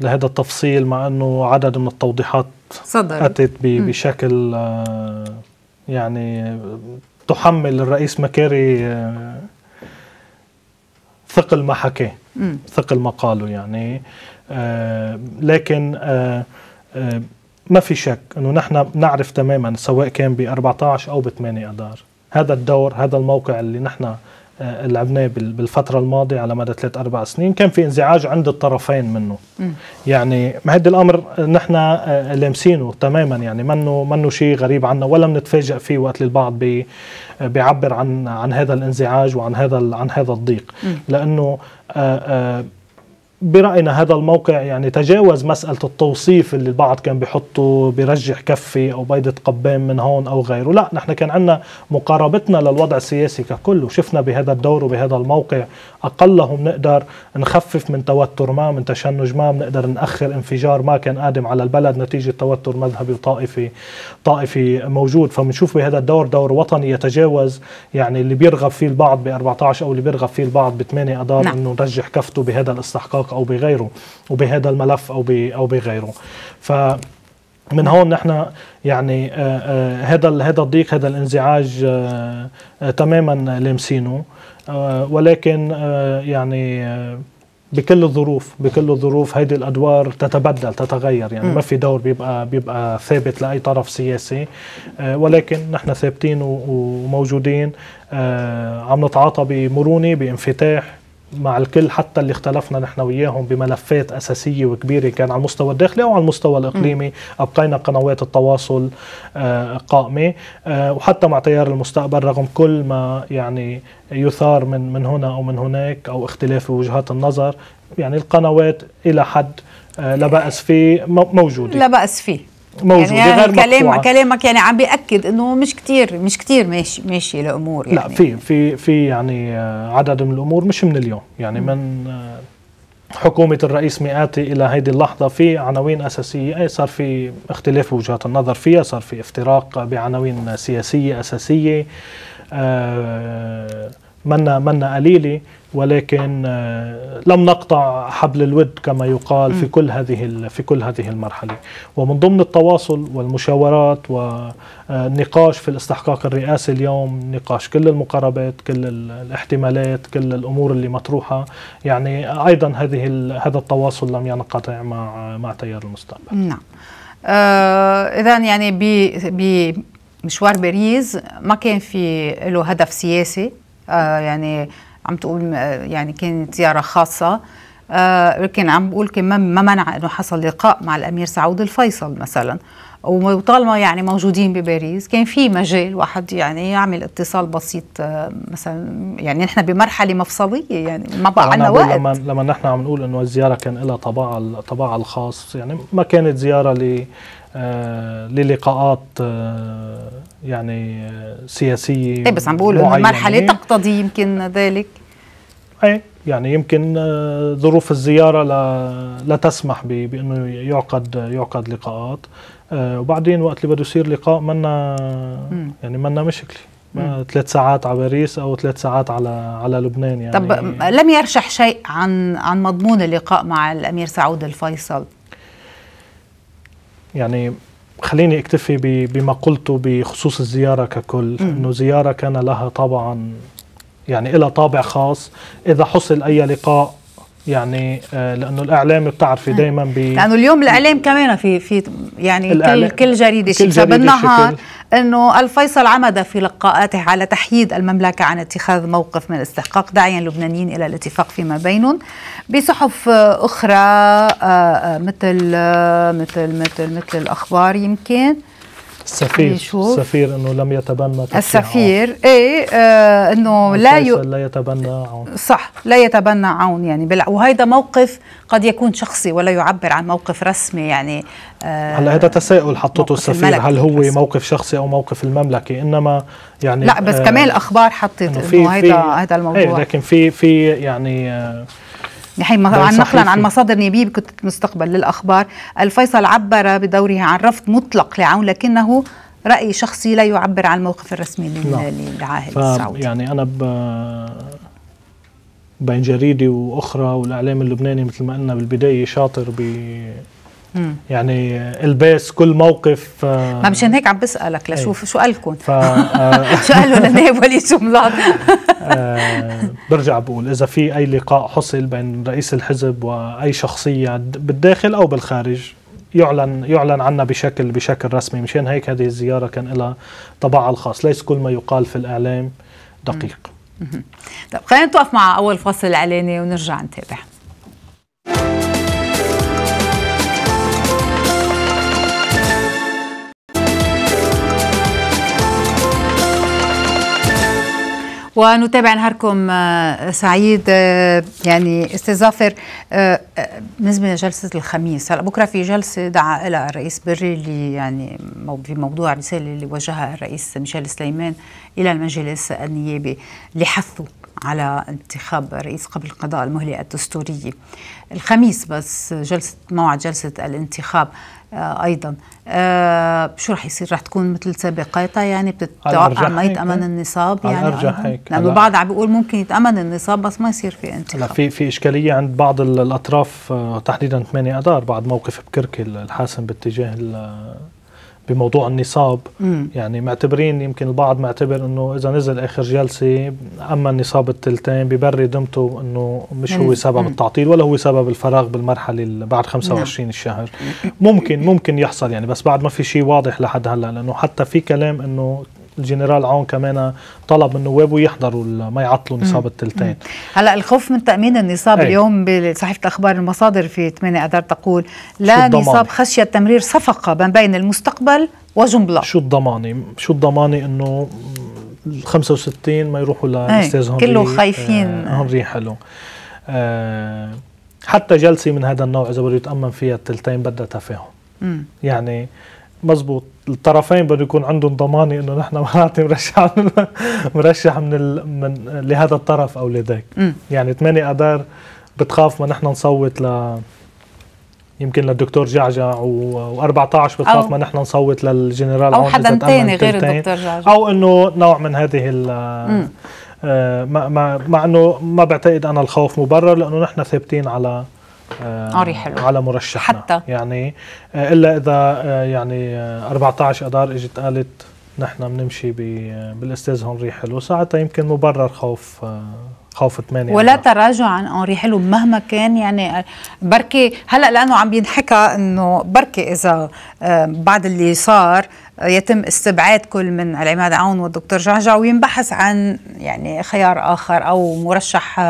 لهذا التفصيل مع إنه عدد من التوضيحات صدر. أتت بشكل آه، يعني تحمل الرئيس مكاري آه، ثقل ما حكاه ثقل ما قاله يعني. آه، لكن آه، ما في شك إنه نحن نعرف تماما سواء كان ب 14 أو ب 8 آذار. هذا الدور هذا الموقع اللي نحن لعبناه بالفترة الماضية على مدى ثلاث أربع سنين كان في انزعاج عند الطرفين منه م. يعني هذا الأمر نحن آه، لامسينه تماما يعني منه منه شيء غريب عنا ولا بنتفاجئ فيه وقت البعض بي بيعبر عن عن هذا الانزعاج وعن هذا عن هذا الضيق م. لأنه آآ آه، برأينا هذا الموقع يعني تجاوز مسألة التوصيف اللي البعض كان بيحطه برجح كفي أو بيضة قبان من هون أو غيره لا نحن كان عندنا مقاربتنا للوضع السياسي ككل وشفنا بهذا الدور وبهذا الموقع أقله بنقدر نخفف من توتر ما من تشنج ما بنقدر نأخر انفجار ما كان قادم على البلد نتيجة توتر مذهبي وطائفي طائفي موجود فبنشوف بهذا الدور دور وطني يتجاوز يعني اللي بيرغب فيه البعض ب 14 أو اللي بيرغب فيه البعض ب 8 أدار نعم. إنه نرجح كفته بهذا الاستحقاق الاتفاق أو بغيره وبهذا الملف أو أو بغيره. ف من هون نحن يعني آه، آه، هذا هذا الضيق هذا الانزعاج آه، تماما لامسينه. ولكن يعني بكل الظروف بكل الظروف هيدي الأدوار تتبدل تتغير. يعني م. ما في دور بيبقى بيبقى ثابت لأي طرف سياسي. ولكن نحن ثابتين وموجودين. عم نتعاطى بمرونه بانفتاح مع الكل حتى اللي اختلفنا نحن وياهم بملفات أساسية وكبيرة كان على المستوى الداخلي أو على المستوى الإقليمي. أبقينا قنوات التواصل آه، قائمة. آه، وحتى مع تيار المستقبل رغم كل ما يعني يثار من من هنا أو من هناك أو اختلاف وجهات النظر يعني القنوات إلى حد آه، لا بأس فيه موجودة. لا بأس فيه. موجودة يعني غير كلام كلامك يعني عم بيأكد إنه مش كتير مش كتير ماشي ماشي الأمور يعني. لا في في في يعني آه، عدد من الأمور مش من اليوم. يعني من آه، حكومة الرئيس مئاتي إلى هذه اللحظة في عناوين أساسية أي صار في اختلاف وجهات النظر فيها صار في افتراق بعناوين سياسية أساسية آه منا منا قليلة ولكن آه، لم نقطع حبل الود كما يقال في كل هذه في كل هذه المرحلة. ومن ضمن التواصل والمشاورات والنقاش في الاستحقاق الرئاسي اليوم نقاش كل المقاربات كل الاحتمالات كل الأمور اللي مطروحة يعني أيضا هذه هذا التواصل لم ينقطع مع مع تيار المستقبل. نعم. آه اذا يعني بمشوار باريس ما كان في له هدف سياسي. آه يعني عم تقول يعني كانت زيارة خاصة. آه، لكن عم بقول كمان ما منع إنه حصل لقاء مع الأمير سعود الفيصل مثلا. وطالما يعني موجودين بباريس كان في مجال واحد يعني يعمل اتصال بسيط آه، مثلا يعني نحن بمرحلة مفصلية يعني ما بقى عندنا وقت. لما لما نحن عم نقول إنه الزيارة كان لها طبعها طبعها الخاص يعني ما كانت زيارة آه للقاءات آه يعني سياسية إيه بس عم بقول إنه المرحله تقتضي يمكن ذلك. إيه يعني يمكن آه، ظروف الزيارة لا لا تسمح بإنه يعقد يعقد لقاءات. آه، وبعدين وقت اللي بده يصير لقاء منا يعني منا مشكلة. ثلاث ساعات على باريس أو ثلاث ساعات على على لبنان يعني. طب لم يرشح شيء عن عن مضمون اللقاء مع الأمير سعود الفيصل؟ يعني خليني اكتفي بما قلته بخصوص الزيارة ككل إنه زيارة كان لها طبعا يعني لها طابع خاص. إذا حصل أي لقاء يعني آه لأنه الإعلام بتعرفي دائما ب لأنه اليوم الإعلام كمان في في يعني كل كل جريدة كل جريدة بالنهار أنه الفيصل عمد في لقاءاته على تحييد المملكة عن اتخاذ موقف من الاستحقاق داعيا اللبنانيين إلى الاتفاق فيما بينهم. بصحف آه، آه، مثل مثل مثل مثل الأخبار يمكن. السفير السفير إنه لم يتبنى السفير إيه آه إنه لا ي... لا يتبنى عون؟ صح لا يتبنى عون يعني بلا وهيدا موقف قد يكون شخصي ولا يعبر عن موقف رسمي يعني آه هلا هذا تساؤل حطته السفير هل هو. موقف شخصي أو موقف المملكة؟ إنما يعني لا بس آه كمان الأخبار حطت إنه هيدا هذا الموضوع. إيه لكن في في يعني آه يعني عن نقلا عن مصادر نيابيه بكتله المستقبل للأخبار. الفيصل عبر بدوره عن رفض مطلق لعون لكنه رأي شخصي لا يعبر عن الموقف الرسمي نعم. للعاهل السعودي يعني أنا ب بين جريده وأخرى والإعلام اللبناني مثل ما قلنا بالبداية شاطر ب يعني الباس كل موقف آه ما مشان هيك عم بسألك لشوف شو قالكم ف... آه. (laughs) شو قالوا للنائب (laughs) وليد جملات آه برجع بقول إذا في أي لقاء حصل بين رئيس الحزب وأي شخصية بالداخل أو بالخارج يعلن يعلن عنا بشكل بشكل رسمي. مشان هيك هذه الزيارة كان لها طبعها الخاص. ليس كل ما يقال في الإعلام دقيق. طيب خلينا نتوقف مع أول فصل إعلاني ونرجع نتابع. ونتابع نهاركم آه، سعيد آه، يعني أستاذ ظافر آه، بالنسبة لجلسة الخميس هلا بكرة في جلسة دعا لها الرئيس بري يعني في موضوع الرساله اللي وجهها الرئيس ميشيل سليمان إلى المجلس النيابي لحثه على انتخاب رئيس قبل قضاء المهلة الدستورية. الخميس بس جلسه موعد جلسة الانتخاب. أيضا. آه شو رح يصير؟ رح تكون مثل سابقاتها يعني بتتوقع ما يتأمن النصاب يعني هيك لأنه البعض عم بيقول ممكن يتأمن النصاب بس ما يصير في انتخاب. في في إشكالية عند بعض الأطراف آه، تحديدا 8 اذار بعد موقف بكركي الحاسم باتجاه بموضوع النصاب مم. يعني معتبرين يمكن البعض معتبر إنه إذا نزل آخر جلسة أما النصاب التلتين ببري دمته إنه مش هو سبب مم. التعطيل ولا هو سبب الفراغ بالمرحلة اللي بعد 25 نعم. الشهر ممكن ممكن يحصل يعني بس بعد ما في شيء واضح لحد هلأ لأنه حتى في كلام إنه الجنرال عون كمان طلب من نوابه يحضروا ما يعطلوا نصاب التلتين. هلا الخوف من تأمين النصاب أي. اليوم بصحيفه الأخبار المصادر في 8 أذار تقول لا نصاب خشية تمرير صفقه ما بين المستقبل وجنبلاط شو الضمانه شو الضمانه إنه ال 65 ما يروحوا للاستاذ هنري كله خايفين. آه هنري حلو. آه حتى جلسة من هذا النوع إذا بده يتأمن فيها التلتين بدها تفاهم. يعني مزبوط. الطرفين بده يكون عندهم ضمانه إنه نحن ما نعطي مرشح من مرشح من, ال... من لهذا الطرف أو لذاك. يعني 8 آذار بتخاف ما نحن نصوت ل يمكن للدكتور جعجع و14 بتخاف ما نحن نصوت للجنرال أو حدا ثاني غير الدكتور جعجع. أو إنه نوع من هذه ال آه مع, مع إنه ما بعتقد أنا الخوف مبرر لأنه نحن ثابتين على آه حلو. على مرشحنا. حتى. يعني آه إلا إذا آه يعني 14 آه، اذار إجت قالت نحن بنمشي بالأستاذ هنري حلو. ساعتها يمكن مبرر خوف خوف ثمانية. ولا تراجع عن اونري حلو مهما كان يعني بركي هلأ لأنه عم بينحكى إنه بركي إذا بعد اللي صار يتم استبعاد كل من العماد عون والدكتور جعجع وينبحث عن يعني خيار آخر أو مرشح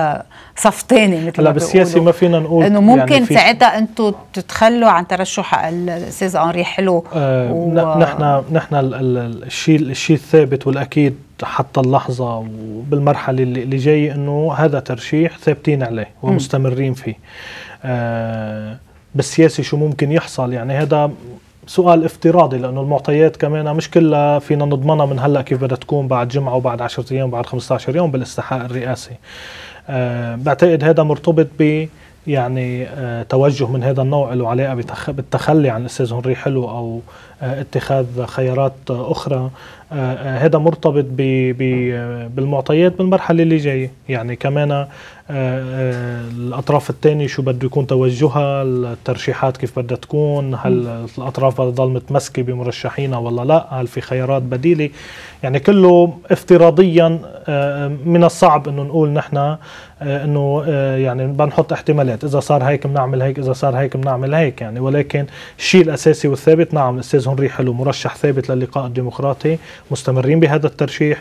صف ثاني مثل هلا بالسياسة ما فينا نقول إنه ممكن يعني ساعتها أنتم تتخلوا عن ترشح الأستاذ أنري حلو آه و... نحن نحن الشيء الشيء الثابت والأكيد حتى اللحظة وبالمرحلة اللي جاية إنه هذا ترشيح ثابتين عليه ومستمرين فيه. آه بالسياسة شو ممكن يحصل؟ يعني هذا سؤال افتراضي لأنه المعطيات كمان مش كلها فينا نضمنها من هلأ كيف بدها تكون بعد جمعة وبعد 10 أيام وبعد 15 يوم بالاستحقاق الرئاسي. آه بعتقد هذا مرتبط ب يعني آه توجه من هذا النوع له علاقة بالتخلي عن الأستاذ هنري حلو أو اتخاذ خيارات أخرى. آه، آه، هذا مرتبط بالمعطيات بالمرحلة اللي جاية. يعني كمان آه، الأطراف الثانية شو بده يكون توجهها الترشيحات كيف بدها تكون هل الأطراف بدها تضل متمسكة بمرشحينها ولا لا هل في خيارات بديلة. يعني كله افتراضيا من الصعب إنه نقول نحن إنه يعني بنحط احتمالات. إذا صار هيك بنعمل هيك إذا صار هيك بنعمل هيك يعني. ولكن الشيء الأساسي والثابت نعم الاستاذ هنري حلو مرشح ثابت للقاء الديمقراطي. مستمرين بهذا الترشيح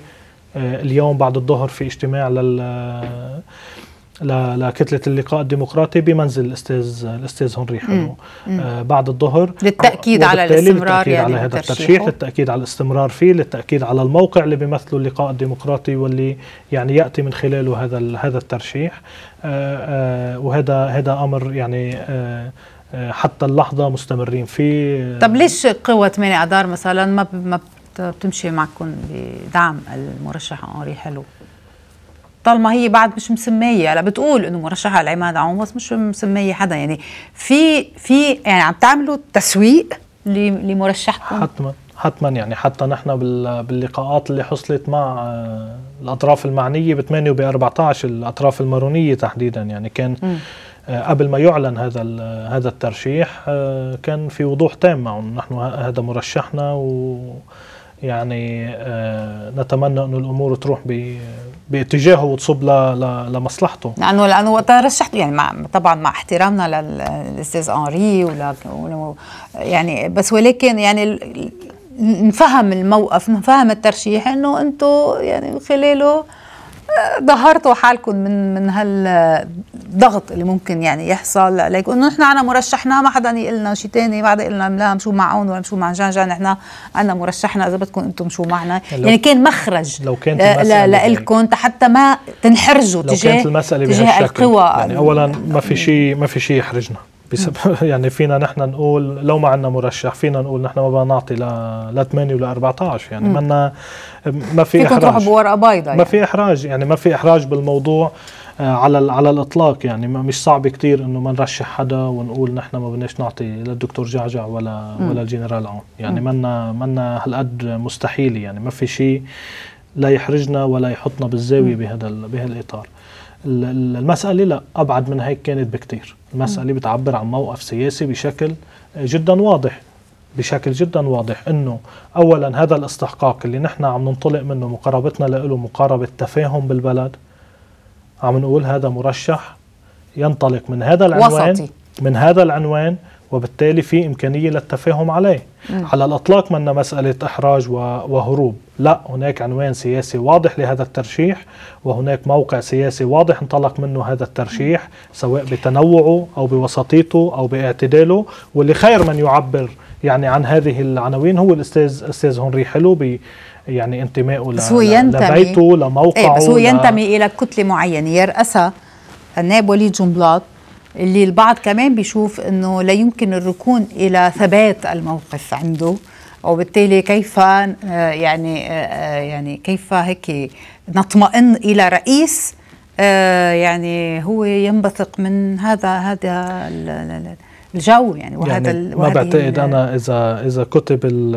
آه، اليوم بعد الظهر في اجتماع لل لكتلة اللقاء الديمقراطي بمنزل الأستاذ الأستاذ هنري حلو آه بعد الظهر للتأكيد على الاستمرار للتأكيد يعني على هذا الترشيح للتأكيد على الاستمرار فيه للتأكيد على الموقع اللي بيمثله اللقاء الديمقراطي واللي يعني يأتي من خلاله هذا هذا الترشيح. آه آه وهذا هذا أمر يعني آه، حتى اللحظة مستمرين فيه طب ليش قوة 8 اذار مثلا ما ما بتمشي معكم بدعم المرشح أنري حلو؟ طالما هي بعد مش مسمية لا بتقول إنه مرشحة لعماد عون بس مش مسمية حدا. يعني في في يعني عم تعملوا تسويق لمرشحكم؟ حتما حتما. يعني حتى نحن باللقاءات اللي حصلت مع آه، الأطراف المعنية ب 8 وب 14 الأطراف المارونية تحديدا. يعني كان م. آه، قبل ما يعلن هذا هذا الترشيح آه، كان في وضوح تام معهم نحن هذا مرشحنا و يعني نتمنى انه الأمور تروح باتجاهه وتصب لمصلحته. لأنه لأنه وقتها رشحت يعني مع طبعا مع احترامنا للأستاذ انري ولا يعني بس ولكن يعني نفهم الموقف نفهم الترشيح إنه أنتم يعني خلاله ظهرتوا حالكم من من هالضغط اللي ممكن يعني يحصل عليكم انه نحن عنا مرشحنا ما حدا يقول لنا شيء ثاني بعد يقول لنا لا مشوا معهم ولا مشوا مع جان نحن عنا مرشحنا إذا بدكم أنتم مشوا معنا. يعني كان مخرج لو كانت آه، لكم حتى ما تنحرجوا تجاه كانت المسألة تجاه القوى. يعني اولا ما في شيء ما في شيء يحرجنا. بسبب (laughs) يعني فينا نحن نقول لو ما عندنا مرشح فينا نقول نحن ما بدنا نعطي ل 8 ولا 14 يعني ما ما في إحراج. تروحوا بورقة بيضاء يعني. ما في إحراج. يعني ما في إحراج بالموضوع آه، على على الإطلاق. يعني مش صعب كثير إنه ما نرشح حدا ونقول نحن ما بدناش نعطي للدكتور جعجع ولا م. ولا الجنرال عون. يعني منا منا هالقد مستحيل يعني ما في شيء لا يحرجنا ولا يحطنا بالزاوية بهذا بهالإطار. المسألة لا أبعد من هيك كانت بكتير. المسألة بتعبر عن موقف سياسي بشكل جدا واضح. بشكل جدا واضح إنه اولا هذا الاستحقاق اللي نحن عم ننطلق منه مقاربتنا له مقاربة تفاهم بالبلد. عم نقول هذا مرشح ينطلق من هذا العنوان وسطي. من هذا العنوان وبالتالي في إمكانية للتفاهم عليه. م. على الأطلاق منا مسألة إحراج وهروب. لا هناك عنوان سياسي واضح لهذا الترشيح وهناك موقع سياسي واضح انطلق منه هذا الترشيح سواء بتنوعه أو بوسطيته أو باعتداله. واللي خير من يعبر يعني عن هذه العناوين هو الأستاذ أستاذ هنري حلو بي يعني انتمائه بس هو ينتمي لبيته لموقعه إيه بس هو ينتمي إلى كتلة معينة. يرأسها النائب وليد جنبلاط اللي البعض كمان بيشوف إنه لا يمكن الركون إلى ثبات الموقف عنده وبالتالي كيف آه، يعني آه، يعني كيف هيك نطمئن إلى رئيس آه، يعني هو ينبثق من هذا هذا الجو يعني وهذا يعني ما بعتقد أنا إذا إذا كتب ال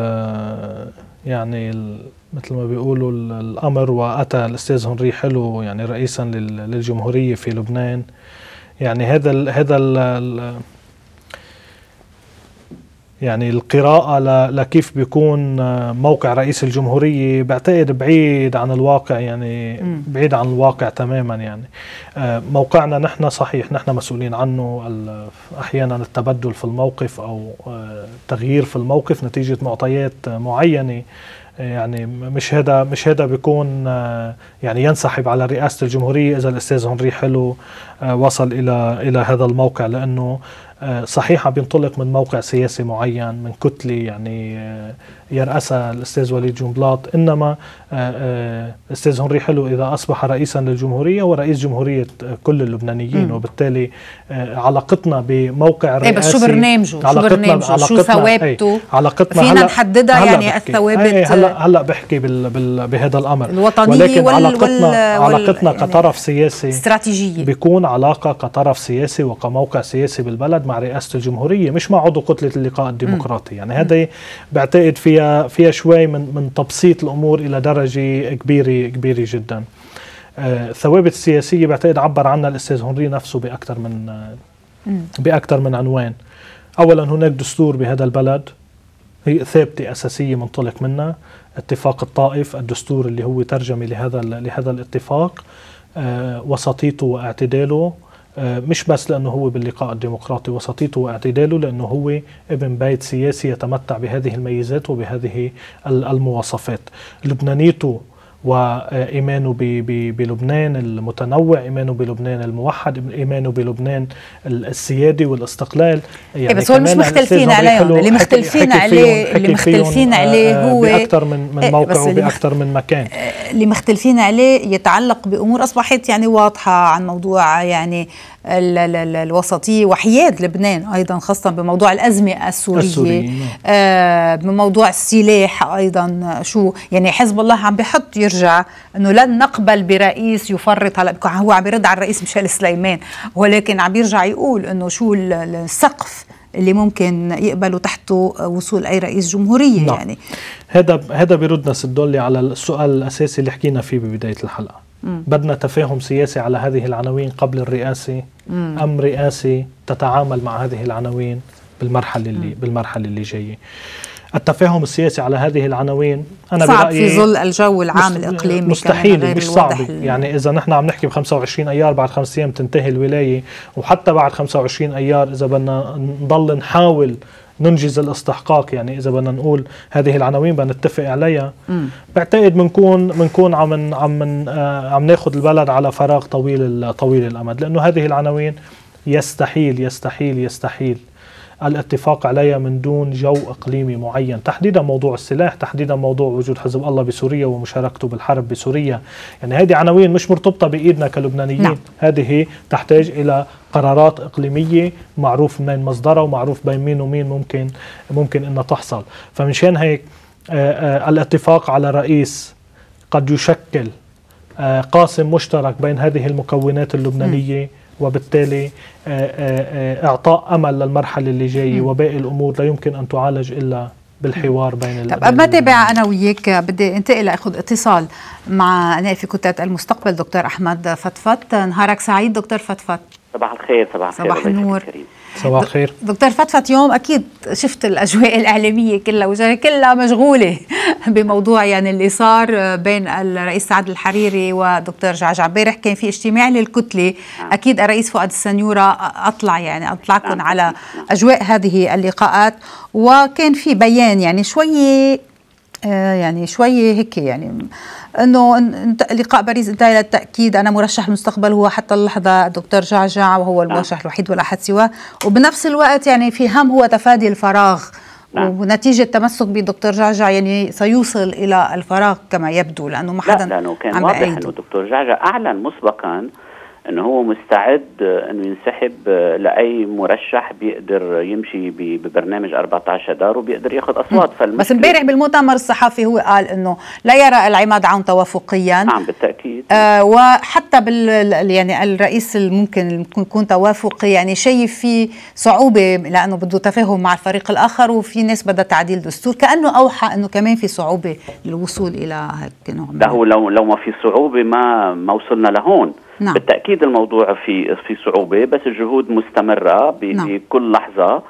يعني ال مثل ما بيقولوا الأمر وأتى الأستاذ هنري حلو يعني رئيسا للجمهورية في لبنان يعني هذا ال هذا ال يعني القراءة لكيف بيكون موقع رئيس الجمهورية. بعتقد بعيد عن الواقع يعني بعيد عن الواقع تماما يعني. آه، موقعنا نحن صحيح نحن مسؤولين عنه. أحيانا التبدل في الموقف أو آه، تغيير في الموقف نتيجة معطيات معينة. يعني مش هذا مش هذا بيكون آه، يعني ينسحب على رئاسة الجمهورية إذا الأستاذ هنري حلو آه، وصل إلى إلى هذا الموقع لأنه آه، صحيح بينطلق من موقع سياسي معين من كتلة يعني يرأسها الأستاذ وليد جنبلاط إنما الأستاذ هنري حلو إذا أصبح رئيسا للجمهورية ورئيس جمهورية كل اللبنانيين. م. وبالتالي علاقتنا بموقع الرئاسي إيه بس شو برنامجه؟ شو برنامجه؟ شو ثوابته إيه علاقتنا فينا نحددها يعني الثوابت. إيه هلا هلأ بحكي بال بال بهذا الأمر. الوطنية ولكن وال علاقتنا وال علاقتنا يعني كطرف سياسي استراتيجية. بيكون علاقة كطرف سياسي وكموقع سياسي بالبلد مع رئاسة الجمهورية مش مع عضو كتلة اللقاء الديمقراطي. م. يعني هذا بعتقد فيها فيها شوي من من تبسيط الأمور إلى درجة كبيرة كبيرة جدا. آه، الثوابت السياسية بعتقد عبر عنها الأستاذ هنري نفسه بأكثر من بأكثر من عنوان. اولا هناك دستور بهذا البلد هي ثابتة أساسية منطلق منها اتفاق الطائف الدستور اللي هو ترجمة لهذا لهذا الاتفاق أه وسطيته واعتداله آه، مش بس لأنه هو باللقاء الديمقراطي وسطيته واعتداله لأنه هو ابن بيت سياسي يتمتع بهذه الميزات وبهذه المواصفات. لبنانيته وإيمانه بلبنان المتنوع إيمانه بلبنان الموحد إيمانه بلبنان السيادي والاستقلال. إيه، يعني بس هو مش مختلفين عليهم. اللي مختلفين عليه اللي مختلفين عليه هو بأكثر من من إيه، موقع وبأكثر من مكان. آه، اللي مختلفين عليه يتعلق بأمور أصبحت يعني واضحة عن موضوع يعني الوسطيه وحياد لبنان أيضا خاصة بموضوع الأزمة السورية, السورية. نعم. آه بموضوع السلاح أيضا شو يعني حزب الله عم بحط يرجع إنه لن نقبل برئيس يفرط هلا هو عم يرد على الرئيس ميشيل سليمان ولكن عم يرجع يقول إنه شو السقف اللي ممكن يقبلوا تحته وصول أي رئيس جمهورية نعم. يعني هذا هذا بيردنا سدولي على السؤال الأساسي اللي حكينا فيه ببداية الحلقة. بدنا تفاهم سياسي على هذه العناوين قبل الرئاسة مم. أم رئاسة تتعامل مع هذه العناوين بالمرحلة اللي مم. بالمرحلة اللي جاية التفاهم السياسي على هذه العناوين أنا صعب برأيي في ظل الجو العام الإقليمي مستحيل مش صعب يعني إذا نحن عم نحكي ب 25 أيار بعد خمس أيام تنتهي الولاية وحتى بعد 25 أيار إذا بدنا نضل نحاول ننجز الاستحقاق يعني إذا بدنا نقول هذه العناوين بدنا نتفق عليها. بعتقد بنكون بنكون عم عم آه، عم ناخذ البلد على فراغ طويل طويل الأمد لأنه هذه العناوين يستحيل يستحيل يستحيل الاتفاق عليها من دون جو إقليمي معين، تحديدا موضوع السلاح، تحديدا موضوع وجود حزب الله بسوريا ومشاركته بالحرب بسوريا، يعني هذه عناوين مش مرتبطة بإيدنا كلبنانيين، نعم. هذه تحتاج إلى قرارات إقليمية معروف من مصدرها ومعروف بين مين ومين ممكن ممكن إنها تحصل، فمنشان هيك آآ آآ الاتفاق على رئيس قد يشكل قاسم مشترك بين هذه المكونات اللبنانية م. وبالتالي آه، آه، آه، إعطاء أمل للمرحلة اللي جاية وباقي الأمور لا يمكن أن تعالج إلا بالحوار بين طب قبل ما تابع أنا وياك؟ بدي أنتقل اخذ اتصال مع نائب في كتلة المستقبل دكتور أحمد فتفت نهارك سعيد دكتور فتفت صباح الخير صباح الخير صباح النور. صباح الخير دكتور فتفت يوم أكيد شفت الأجواء (laughs) الإعلامية كلها كلها مشغولة (laughs) بموضوع يعني اللي صار بين الرئيس سعد الحريري ودكتور جعجع امبارح. كان في اجتماع للكتلة. نعم. أكيد الرئيس فؤاد السنيورة أطلع يعني أطلعكم نعم. على أجواء هذه اللقاءات. وكان في بيان يعني شوية آه، يعني شوي هيك يعني إنه لقاء باريس انتهى للتأكيد أنا مرشح المستقبل هو حتى اللحظة الدكتور جعجع وهو نعم. المرشح الوحيد ولا احد سواه وبنفس الوقت يعني في هم هو تفادي الفراغ نعم. ونتيجة تمسك بدكتور جعجع يعني سيوصل إلى الفراغ كما يبدو لأنه ما حدا لا لأنه كان واضح أنه دكتور جعجع أعلن مسبقا انه هو مستعد إنه ينسحب لأي مرشح بيقدر يمشي ببرنامج 14 دار وبيقدر ياخذ أصوات. بس امبارح بالمؤتمر الصحفي هو قال إنه لا يرى العماد عون توافقيا. نعم بالتأكيد. آه وحتى بال يعني الرئيس ممكن يكون توافقي يعني شايف في صعوبة لأنه بده تفاهم مع الفريق الآخر وفي ناس بدها تعديل دستور. كأنه أوحى إنه كمان في صعوبة للوصول إلى هيك نوع من هو لو لو ما في صعوبة ما ما وصلنا لهون. نعم. بالتأكيد الموضوع في في صعوبة بس الجهود مستمرة نعم. بكل لحظة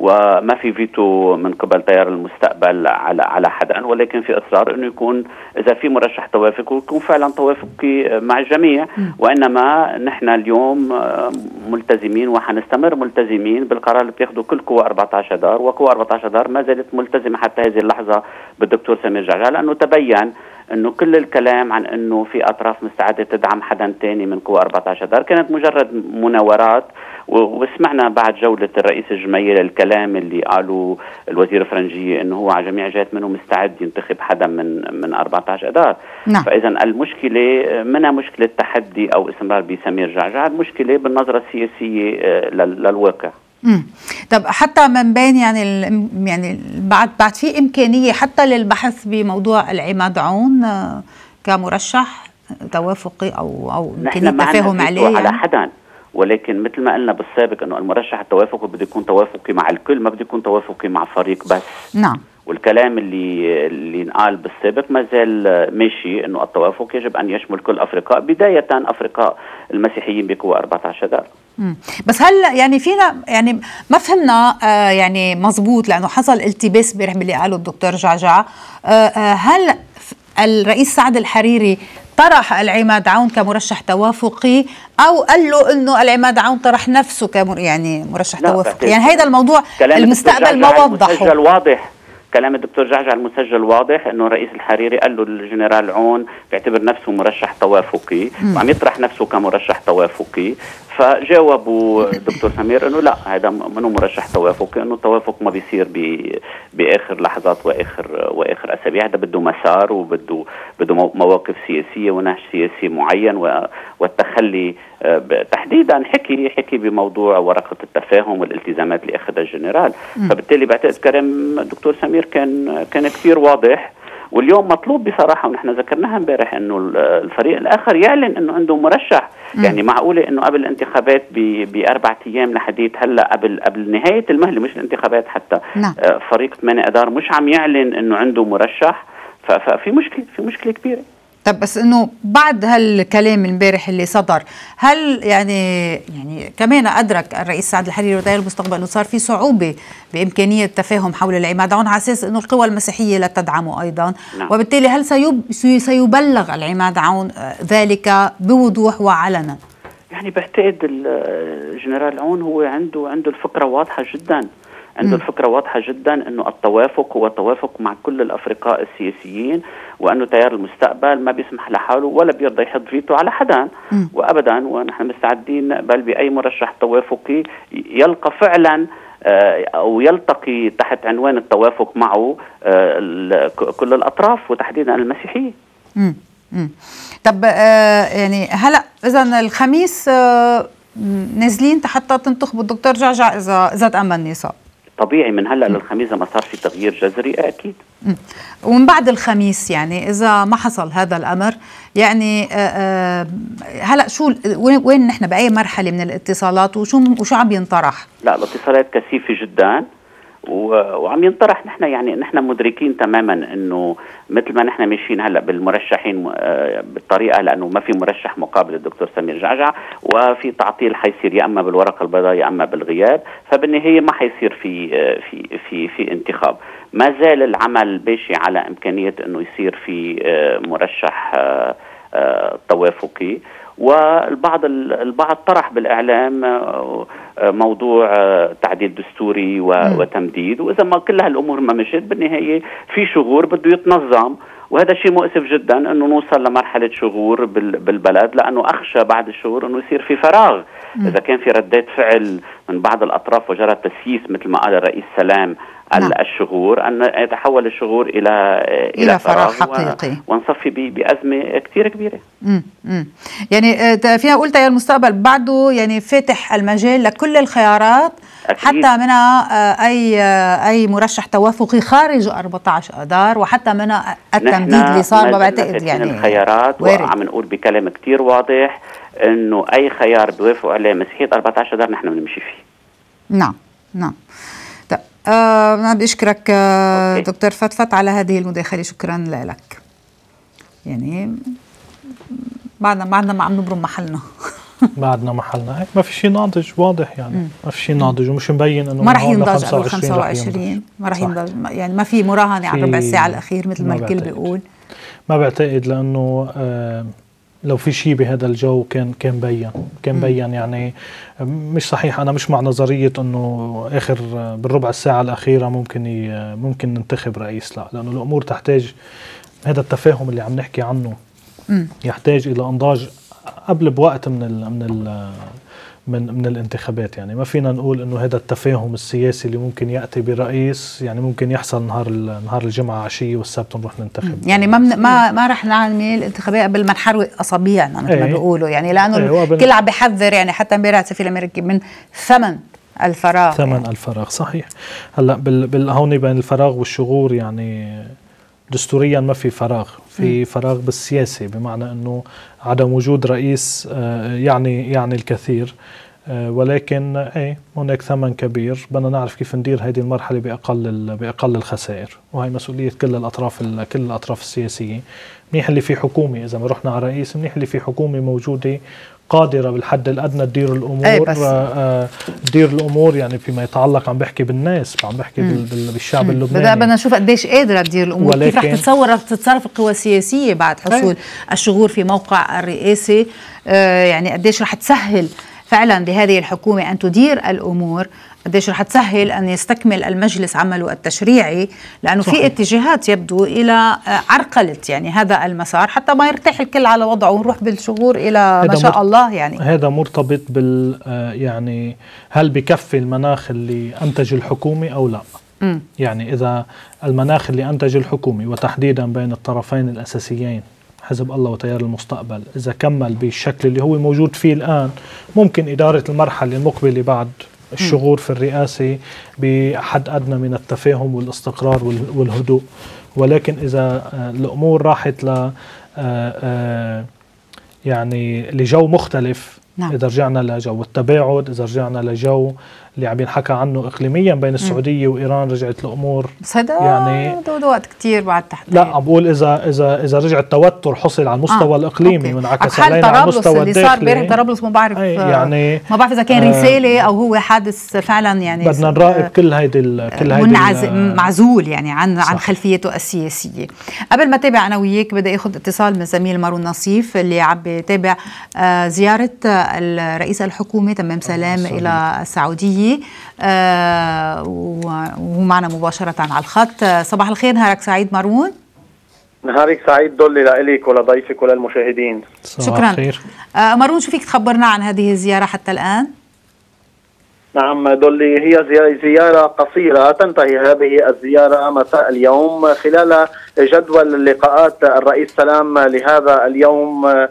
وما في فيتو من قبل تيار المستقبل على على حدا ولكن في إصرار أنه يكون إذا في مرشح توافقي يكون فعلا توافقي مع الجميع. وإنما نحن اليوم آه، ملتزمين وحنستمر ملتزمين بالقرار اللي بتاخذه كل قوى 14 دار وقوى 14 دار ما زالت ملتزمة حتى هذه اللحظة بالدكتور سمير جعجع لأنه تبين أنه كل الكلام عن أنه في أطراف مستعدة تدعم حدا ثاني من قوى 14 دار. كانت مجرد مناورات وسمعنا بعد جولة الرئيس الجميل الكلام اللي قالوا الوزير الفرنجية إنه هو على جميع جهات منه مستعد ينتخب حدا من من 14 اذار نعم. فاذا المشكلة منها مشكلة تحدي أو استمرار بسمير جعجع المشكلة بالنظرة السياسية آه، للواقع امم طب حتى من بين يعني يعني بعد بعد في إمكانية حتى للبحث بموضوع العماد عون آه، كمرشح توافقي أو أو إمكانية التفاهم عليه يعني؟ على حدا ولكن مثل ما قلنا بالسابق إنه المرشح التوافقي بده يكون توافقي مع الكل ما بده يكون توافقي مع فريق بس. نعم. والكلام اللي اللي انقال بالسابق ما زال ماشي إنه التوافق يجب أن يشمل كل افرقاء بداية افرقاء المسيحيين بقوى 14 دار بس هل يعني فينا يعني ما فهمنا آه يعني مزبوط لأنه حصل التباس امبارح باللي قاله الدكتور جعجع آه آه هل الرئيس سعد الحريري طرح العماد عون كمرشح توافقي أو قال له إنه العماد عون طرح نفسه كمر يعني مرشح توافقي. يعني هذا الموضوع المستقبل ما وضحه. واضح كلام الدكتور جعجع المسجل واضح إنه الرئيس الحريري قال له الجنرال عون بيعتبر نفسه مرشح توافقي وعم يطرح نفسه كمرشح توافقي. فجاوبوا الدكتور سمير إنه لا هذا منه مرشح توافقي؟ إنه التوافق ما بيصير بآخر لحظات وآخر وآخر أسابيع. هذا بده مسار وبده بده مواقف سياسية ونهج سياسي معين والتخلي تحديدا حكي حكي بموضوع ورقة التفاهم والالتزامات اللي اخذها الجنرال فبالتالي بعتقد كلام الدكتور سمير كان كان كثير واضح واليوم مطلوب بصراحة ونحن ذكرناها امبارح إنه الفريق الآخر يعلن إنه عنده مرشح. م. يعني معقولة إنه قبل الانتخابات بأربع أيام لحديت هلأ قبل قبل نهاية المهلة مش الانتخابات حتى. نعم. آه، فريق 8 أدار مش عم يعلن إنه عنده مرشح. ففي مشكلة في مشكلة كبيرة. طب بس إنه بعد هالكلام امبارح اللي صدر هل يعني يعني كمان أدرك الرئيس سعد الحريري وداير المستقبل إنه صار في صعوبة بإمكانية التفاهم حول العماد عون على أساس إنه القوى المسيحية لا تدعمه أيضا نعم. وبالتالي هل سيب سيبلغ العماد عون ذلك بوضوح وعلنا؟ يعني بعتقد الجنرال عون هو عنده عنده الفكرة واضحة جدا عنده الفكرة واضحة جدا أنه التوافق هو توافق مع كل الأفرقاء السياسيين وأنه تيار المستقبل ما بيسمح لحاله ولا بيرضى يحط فيتو على حدا وأبدا ونحن مستعدين نقبل بأي مرشح توافقي يلقى فعلا آه، أو يلتقي تحت عنوان التوافق معه آه، كل الأطراف وتحديدا المسيحيه. امم طب آه، يعني هلا اذا الخميس نازلين حتى تنتخبوا الدكتور جعجع اذا إذا تامن نصاب طبيعي من هلأ للخميس ما صار في تغيير جذري أكيد. ومن بعد الخميس يعني إذا ما حصل هذا الأمر يعني آه، آه، هلأ شو وين نحن بأي مرحلة من الاتصالات وشو وشو عم ينطرح؟ لا الاتصالات كثيفة جدا. وعم ينطرح. نحن يعني نحن مدركين تماما إنه مثل ما نحن ماشيين هلأ بالمرشحين آه، بالطريقة لأنه ما في مرشح مقابل الدكتور سمير جعجع وفي تعطيل حيصير يا أما بالورقه البيضاء يا أما بالغياب فبالنهاية ما حيصير في آه، في في في انتخاب. ما زال العمل باشي على إمكانية إنه يصير في آه، مرشح توافقي. والبعض البعض طرح بالإعلام آه، آه، موضوع آه، تعديل دستوري وتمديد وإذا ما كل هالامور ما مشت بالنهاية في شغور بده يتنظم. وهذا شيء مؤسف جدا إنه نوصل لمرحلة شغور بالبلد لأنه أخشى بعد الشهور إنه يصير في فراغ. إذا كان في ردات فعل من بعض الأطراف وجرى تسييس مثل ما قال الرئيس سلام نعم. الشهور أن يتحول الشهور إلى إلى, فراغ حقيقي ونصفي بأزمة كثير كبيرة مم. مم. يعني آه، فيها قلت يا المستقبل بعده يعني فاتح المجال لكل الخيارات أكيد. حتى منها آه، أي آه، أي مرشح توافقي خارج 14 آذار وحتى منها التمديد اللي صار ما بعتقد يعني الخيارات وعم نقول بكلام كثير واضح إنه أي خيار بيوافقوا عليه مسيحية 14 آذار نحن بنمشي فيه نعم نعم آه أنا بدي أشكرك آه دكتور فتفت على هذه المداخلة. شكرا لك. يعني بعدنا بعدنا ما عم نبرم محلنا. (laughs) بعدنا محلنا. هيك ما في شيء ناضج واضح يعني. مم. ما في شيء ناضج ومش مبين إنه ما راح ينضج قبل 25 ما راح ينضج. يعني ما في مراهنة على ربع ساعه الأخير مثل ما الكل بيقول. ما بعتقد لأنه آه لو في شيء بهذا الجو كان كان بين. كان بين يعني مش صحيح. أنا مش مع نظرية إنه آخر بالربع الساعة الأخيرة ممكن ممكن ننتخب رئيس لا. لأنه الأمور تحتاج هذا التفاهم اللي عم نحكي عنه. يحتاج إلى إنضاج قبل بوقت من ال من ال من من الانتخابات يعني. ما فينا نقول إنه هذا التفاهم السياسي اللي ممكن يأتي برئيس يعني ممكن يحصل نهار نهار الجمعة عشية والسبت نروح ننتخب. يعني ما ما ما رح نعمل الانتخابات قبل ما نحروق اصابيعنا مثل ما إيه. بيقولوا. يعني لأنه إيه الكل عم بيحذر يعني. حتى امبارح السفير الامريكي من ثمن الفراغ. ثمن يعني. الفراغ صحيح. هلأ بال هون بين الفراغ والشغور يعني دستوريا ما في فراغ. في فراغ بالسياسة بمعنى إنه عدم وجود رئيس آه، يعني يعني الكثير. آه، ولكن إيه هناك ثمن كبير. بدنا نعرف كيف ندير هذه المرحلة بأقل بأقل الخسائر. وهي مسؤولية كل الأطراف كل الأطراف السياسية. منيح اللي في حكومة إذا ما رحنا على رئيس منيح اللي في حكومة موجودة قادرة بالحد الأدنى تدير الأمور أي بس. آه تدير الأمور يعني فيما يتعلق عم بحكي بالناس عم بحكي مم. بالشعب اللبناني بدنا نشوف قديش قادرة تدير الأمور كيف رح تتصور تتصرف القوى السياسية بعد حصول أي. الشغور في موقع الرئاسي آه يعني قديش رح تسهل فعلا لهذه الحكومة أن تدير الأمور قديش رح تسهل أن يستكمل المجلس عمله التشريعي لأنه صحيح. في اتجاهات يبدو إلى عرقلة يعني هذا المسار حتى ما يرتاح الكل على وضعه ونروح بالشغور إلى ما شاء الله يعني هذا مرتبط بال آه، يعني هل بكفي المناخ اللي أنتج الحكومة أو لا م. يعني إذا المناخ اللي أنتج الحكومة وتحديدا بين الطرفين الأساسيين حزب الله وتيار المستقبل إذا كمل بالشكل اللي هو موجود فيه الآن ممكن إدارة المرحلة المقبلة بعد الشغور في الرئاسة بحد أدنى من التفاهم والاستقرار والهدوء ولكن إذا آه، الأمور راحت ل آه، آه، يعني لجو مختلف نعم. إذا رجعنا لجو التباعد إذا رجعنا لجو اللي عم ينحكى عنه اقليميا بين السعودية وإيران رجعت الأمور. بس هذا يعني وقت كثير بعد تحت لا عم بقول إذا إذا إذا رجع التوتر حصل على المستوى آه. الإقليمي وانعكس علينا على المستوى اللي صار امبارح طرابلس ما بعرف يعني ما بعرف إذا كان آه رسالة أو هو حادث فعلا يعني بدنا نراقب كل هيدي كل هيدي معزول يعني عن صح. عن خلفيته السياسية. قبل ما تابع أنا وياك بدي آخذ اتصال من زميل مارون نصيف اللي عم بتابع آه زيارة الرئيس الحكومة تمام سلام إلى السعودية. آه وهو معنا مباشرة على الخط. صباح الخير نهارك سعيد مارون نهارك سعيد دولي لإلك ولضيفك وللمشاهدين شكرا. خير. آه مارون شو فيك تخبرنا عن هذه الزيارة حتى الآن؟ نعم دولي هي زيارة قصيرة تنتهي هذه الزيارة مساء اليوم خلال جدول اللقاءات الرئيس سلام لهذا اليوم. آه،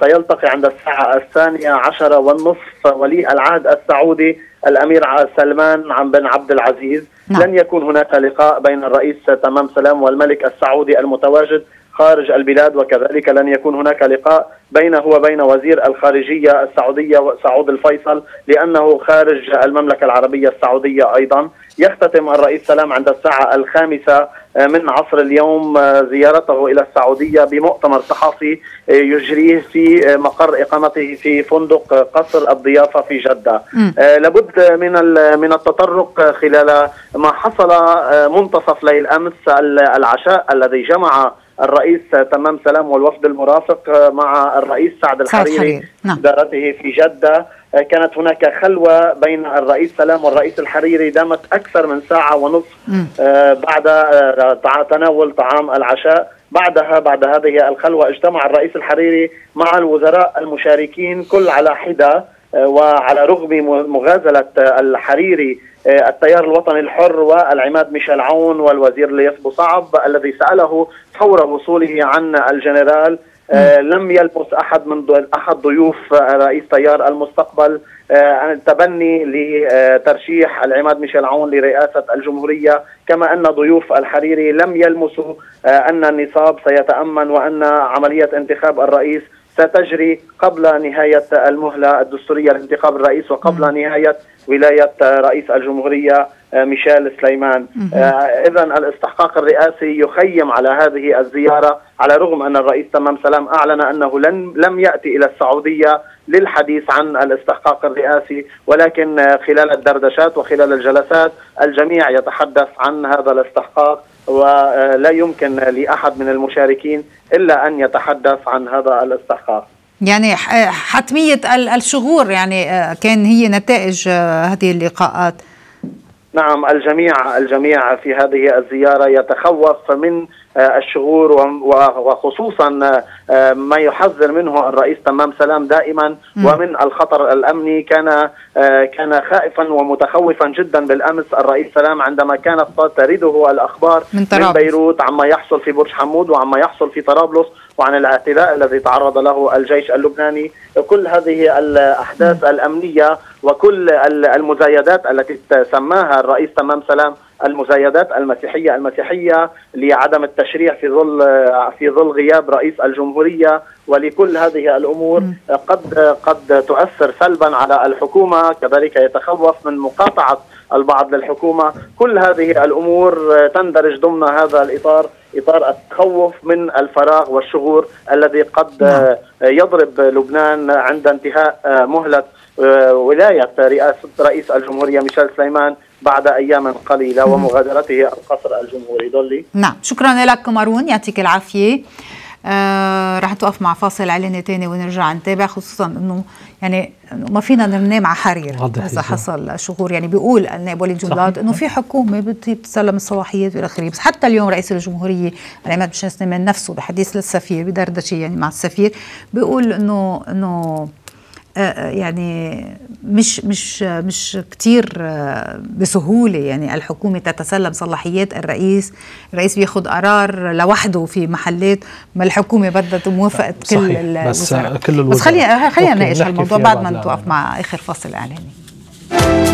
سيلتقي عند الساعة الثانية عشرة والنصف ولي العهد السعودي الأمير سلمان بن عبد العزيز نعم. لن يكون هناك لقاء بين الرئيس تمام سلام والملك السعودي المتواجد خارج البلاد وكذلك لن يكون هناك لقاء بينه وبين وزير الخارجية السعودية سعود الفيصل لأنه خارج المملكة العربية السعودية أيضا يختتم الرئيس سلام عند الساعة الخامسة من عصر اليوم زيارته إلى السعودية بمؤتمر صحفي يجريه في مقر إقامته في فندق قصر الضيافة في جدة. آه، لابد من من التطرق خلال ما حصل منتصف ليل أمس العشاء الذي جمع الرئيس تمام سلام والوفد المرافق مع الرئيس سعد الحريري نعم. إدارته في جدة كانت هناك خلوة بين الرئيس سلام والرئيس الحريري دامت أكثر من ساعة ونصف آه، بعد آه، تناول طعام العشاء. بعدها بعد هذه الخلوة اجتمع الرئيس الحريري مع الوزراء المشاركين كل على حدة آه، وعلى رغم مغازلة الحريري التيار الوطني الحر والعماد ميشيل عون والوزير ليث بوصعب الذي سأله فور وصوله عن الجنرال لم يلمس أحد من أحد ضيوف رئيس تيار المستقبل. آه التبني لترشيح العماد ميشيل عون لرئاسة الجمهورية. كما أن ضيوف الحريري لم يلمسوا آه أن النصاب سيتأمن وأن عملية انتخاب الرئيس ستجري قبل نهاية المهلة الدستورية. لانتخاب الرئيس وقبل نهاية ولاية رئيس الجمهورية. آه، ميشيل سليمان. آه، اذا الاستحقاق الرئاسي يخيم على هذه الزيارة على رغم أن الرئيس تمام سلام أعلن أنه لن لم يأتي إلى السعودية للحديث عن الاستحقاق الرئاسي ولكن آه، خلال الدردشات وخلال الجلسات الجميع يتحدث عن هذا الاستحقاق ولا يمكن لأحد من المشاركين إلا أن يتحدث عن هذا الاستحقاق. يعني حتمية الشغور يعني كان هي نتائج هذه اللقاءات. نعم الجميع الجميع في هذه الزيارة يتخوف من آه، الشغور وخصوصا آه، ما يحذر منه الرئيس تمام سلام دائما. ومن الخطر الأمني كان آه، كان خائفا ومتخوفا جدا بالأمس الرئيس سلام عندما كانت تريده الأخبار من, من بيروت عما يحصل في برج حمود وعما يحصل في طرابلس. وعن الاعتداء الذي تعرض له الجيش اللبناني. كل هذه الأحداث الأمنية وكل المزايدات التي سماها الرئيس تمام سلام المزايدات المسيحية المسيحية لعدم التشريع في ظل في ظل غياب رئيس الجمهورية. ولكل هذه الأمور قد قد تؤثر سلبا على الحكومة. كذلك يتخوف من مقاطعة البعض للحكومة. كل هذه الأمور تندرج ضمن هذا الإطار. إطار التخوف من الفراغ والشغور الذي قد نعم. يضرب لبنان عند انتهاء مهلة ولاية رئاسه رئيس الجمهورية ميشيل سليمان بعد أيام قليلة ومغادرته القصر الجمهوري. دولي. نعم شكرا لك مارون يعطيك العافية. آه رح توقف مع فاصل اعلاني تاني ونرجع نتابع خصوصا إنه يعني ما فينا ننام على حرير. إذا حصل شهور يعني بيقول النائب وليد جملات إنه في حكومة بتسلم الصلاحيات وإلى آخره. بس حتى اليوم رئيس الجمهورية عماد بن سليمان نفسه بحديث للسفير بدردشه يعني مع السفير بيقول انه إنه يعني مش مش مش كثير آه، بسهولة. يعني الحكومة تتسلم صلاحيات. الرئيس الرئيس بياخذ قرار لوحده في محلات. ما الحكومة بدها موافقه كل بس كل الوزراء. بس خلينا خلينا نناقش هالموضوع بعد ما نتوقف مع آخر فصل إعلاني.